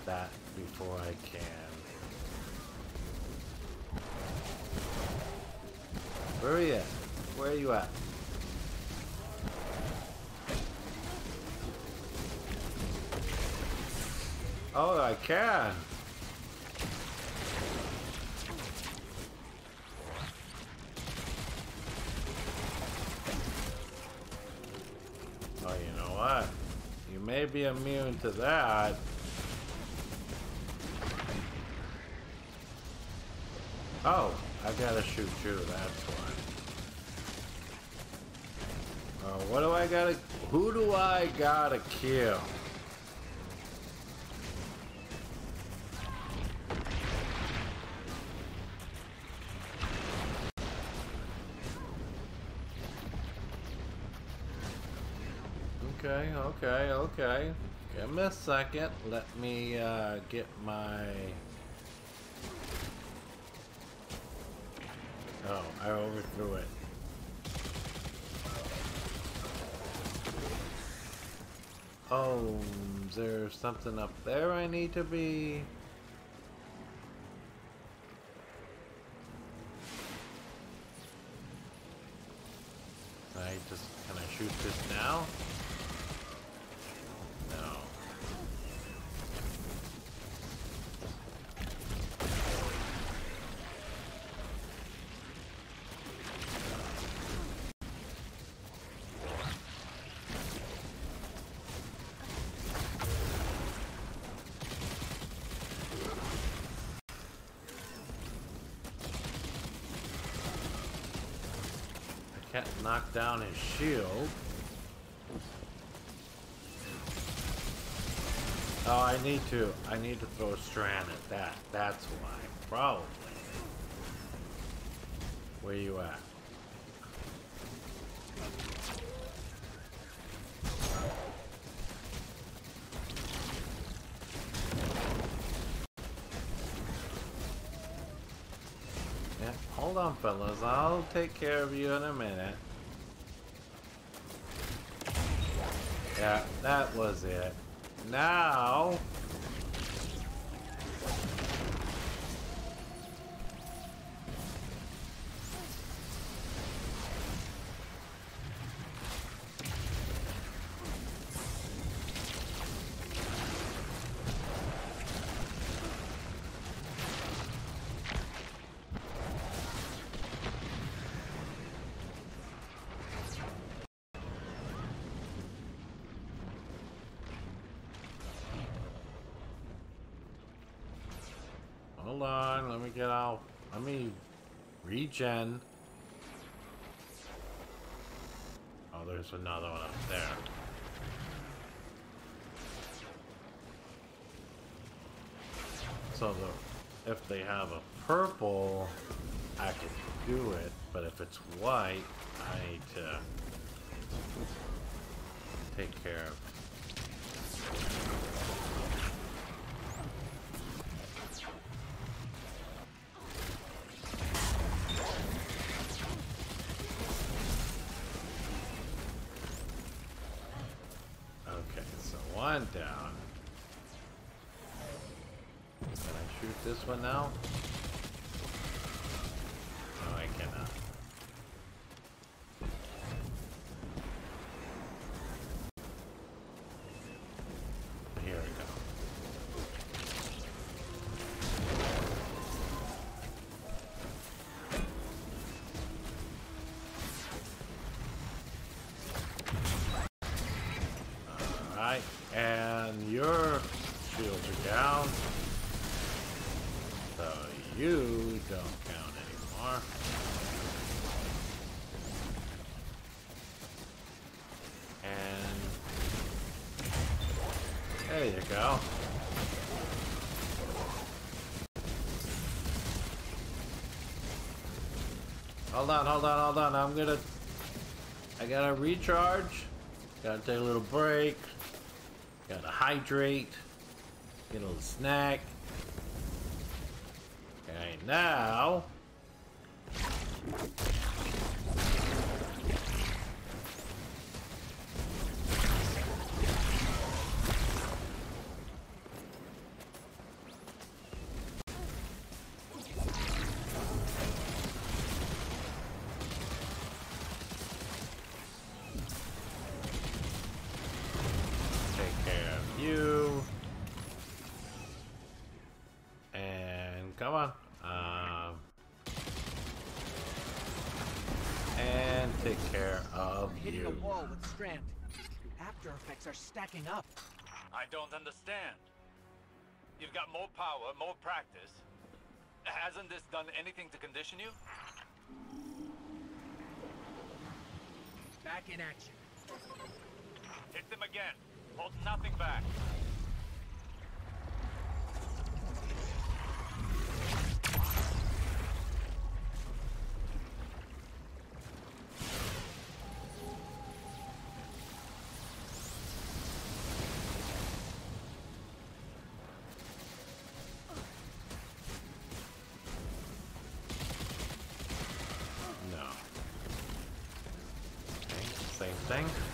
that before I can. I can. Oh, you know what? You may be immune to that. Oh, I gotta shoot you, that's why. Uh, what do I gotta... Who do I gotta kill? Okay, okay. Give me a second. Let me uh, get my... Oh, I overthrew it. Oh, is there something up there I need to be? Knock down his shield. Oh, I need to. I need to throw a Strand at that. That's why. Probably. Where you at? Yeah, hold on, fellas. I'll take care of you in a minute. Yeah, that was it. Now... Oh, there's another one up there. So the, if they have a purple, I can do it. But if it's white, I need to take care of one now? Hold on, hold on, hold on. I'm gonna. I gotta recharge. Gotta take a little break. Gotta hydrate. Get a little snack. Okay, now. Strand. After effects are stacking up. I don't understand. You've got more power, more practice. Hasn't this done anything to condition you? Back in action. Hit them again. Hold nothing back. Same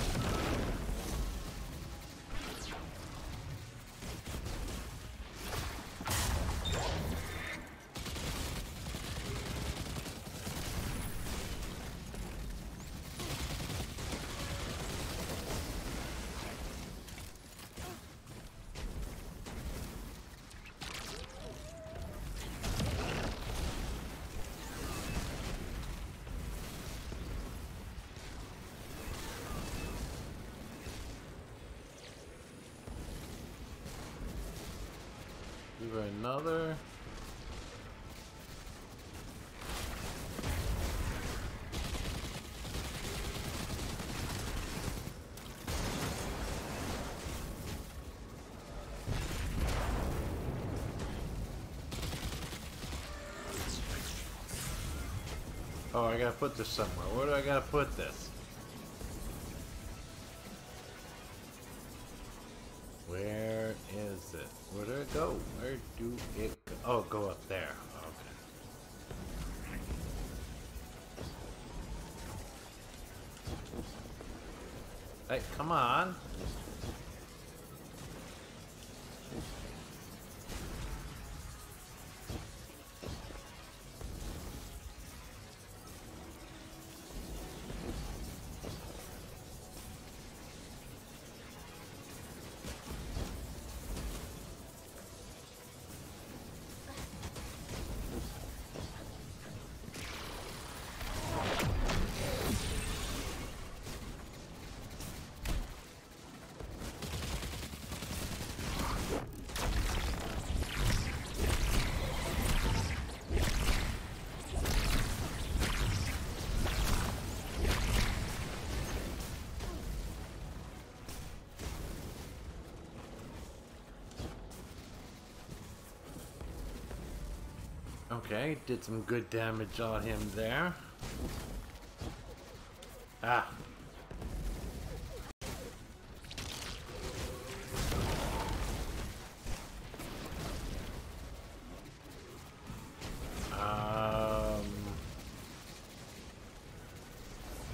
another. Oh, I gotta put this somewhere. Where do I gotta put this? It? Oh, go up there. Oh, okay. Hey, come on. Okay, did some good damage on him there. Ah. Um.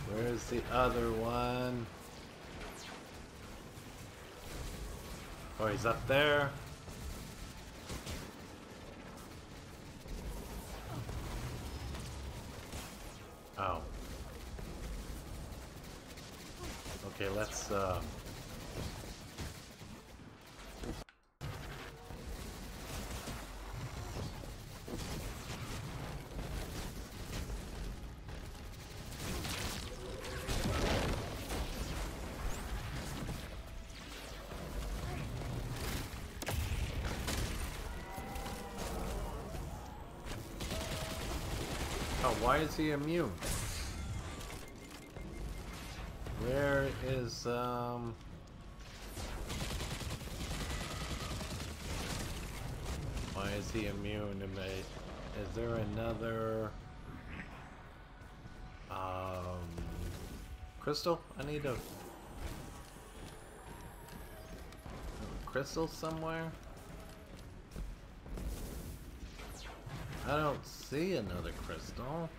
Where's the other one? Oh, he's up there. Oh. Okay, let's, uh... is he immune? Where is, um... Why is he immune to me? Is there another... Um... Crystal? I need a... Crystal somewhere? I don't see another crystal.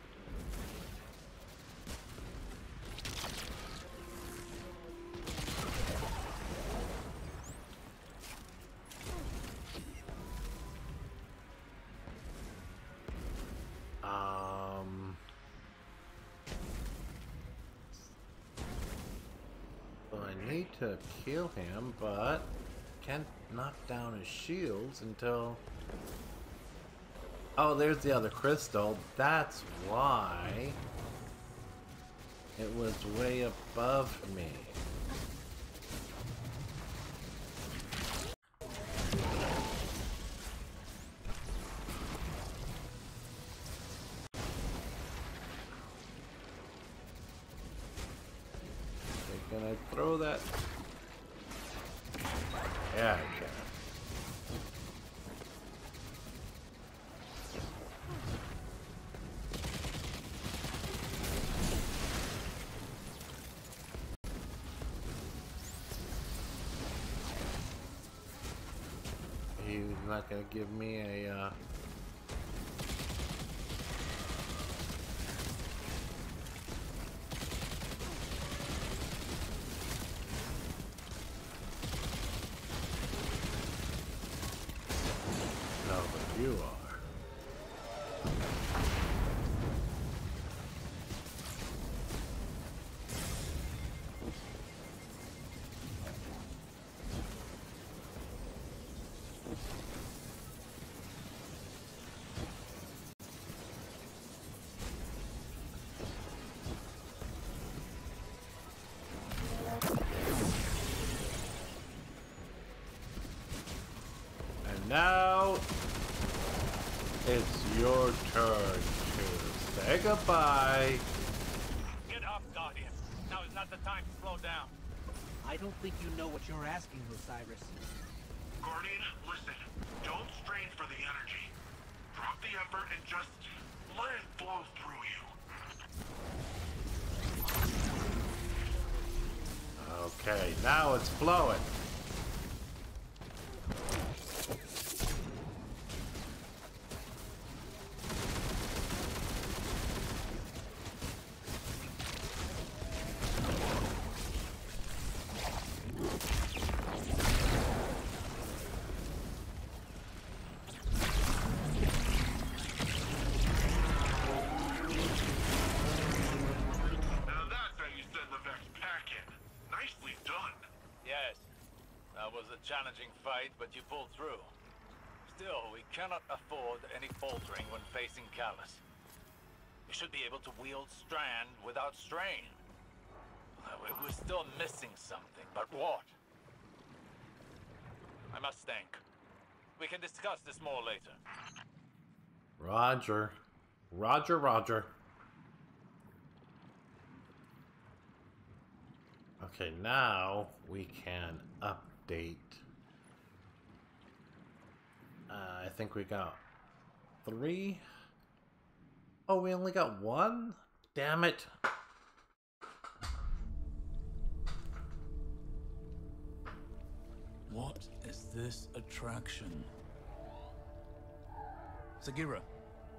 Shields until Oh, there's the other crystal. That's why it was way above me. Okay, can I throw that? Yeah, I can. He's not gonna give me a, uh... Now it's your turn to say goodbye. Get up, Guardian. Now is not the time to slow down. I don't think you know what you're asking, Osiris. Guardian, listen. Don't strain for the energy. Drop the effort and just let it flow through you. Okay, now it's flowing. Faltering when facing Calus. We should be able to wield Strand without strain. We- We're still missing something, but what? I must think. We can discuss this more later. Roger. Roger, Roger. Okay, now we can update. Uh, I think we got three. Oh, we only got one? Damn it. What is this attraction? Sagira,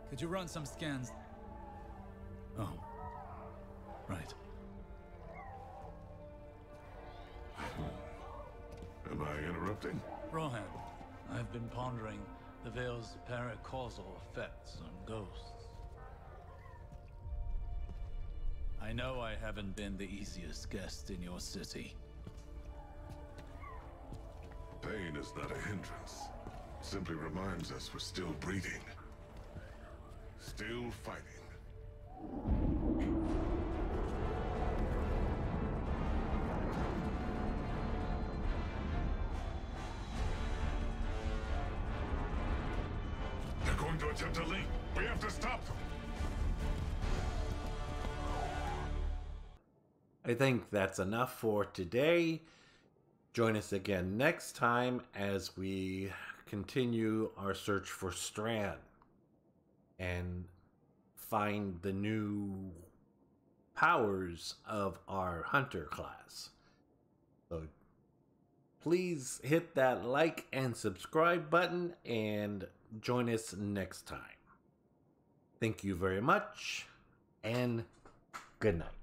could you run some scans? Oh. Right. Am I interrupting? Rohan, I've been pondering the Veil's paracausal effects on ghosts. I know I haven't been the easiest guest in your city. Pain is not a hindrance. Simply reminds us we're still breathing. Still fighting. Think that's enough for today. Join us again next time as we continue our search for Strand and find the new powers of our hunter class. So please hit that like and subscribe button and join us next time. Thank you very much and good night.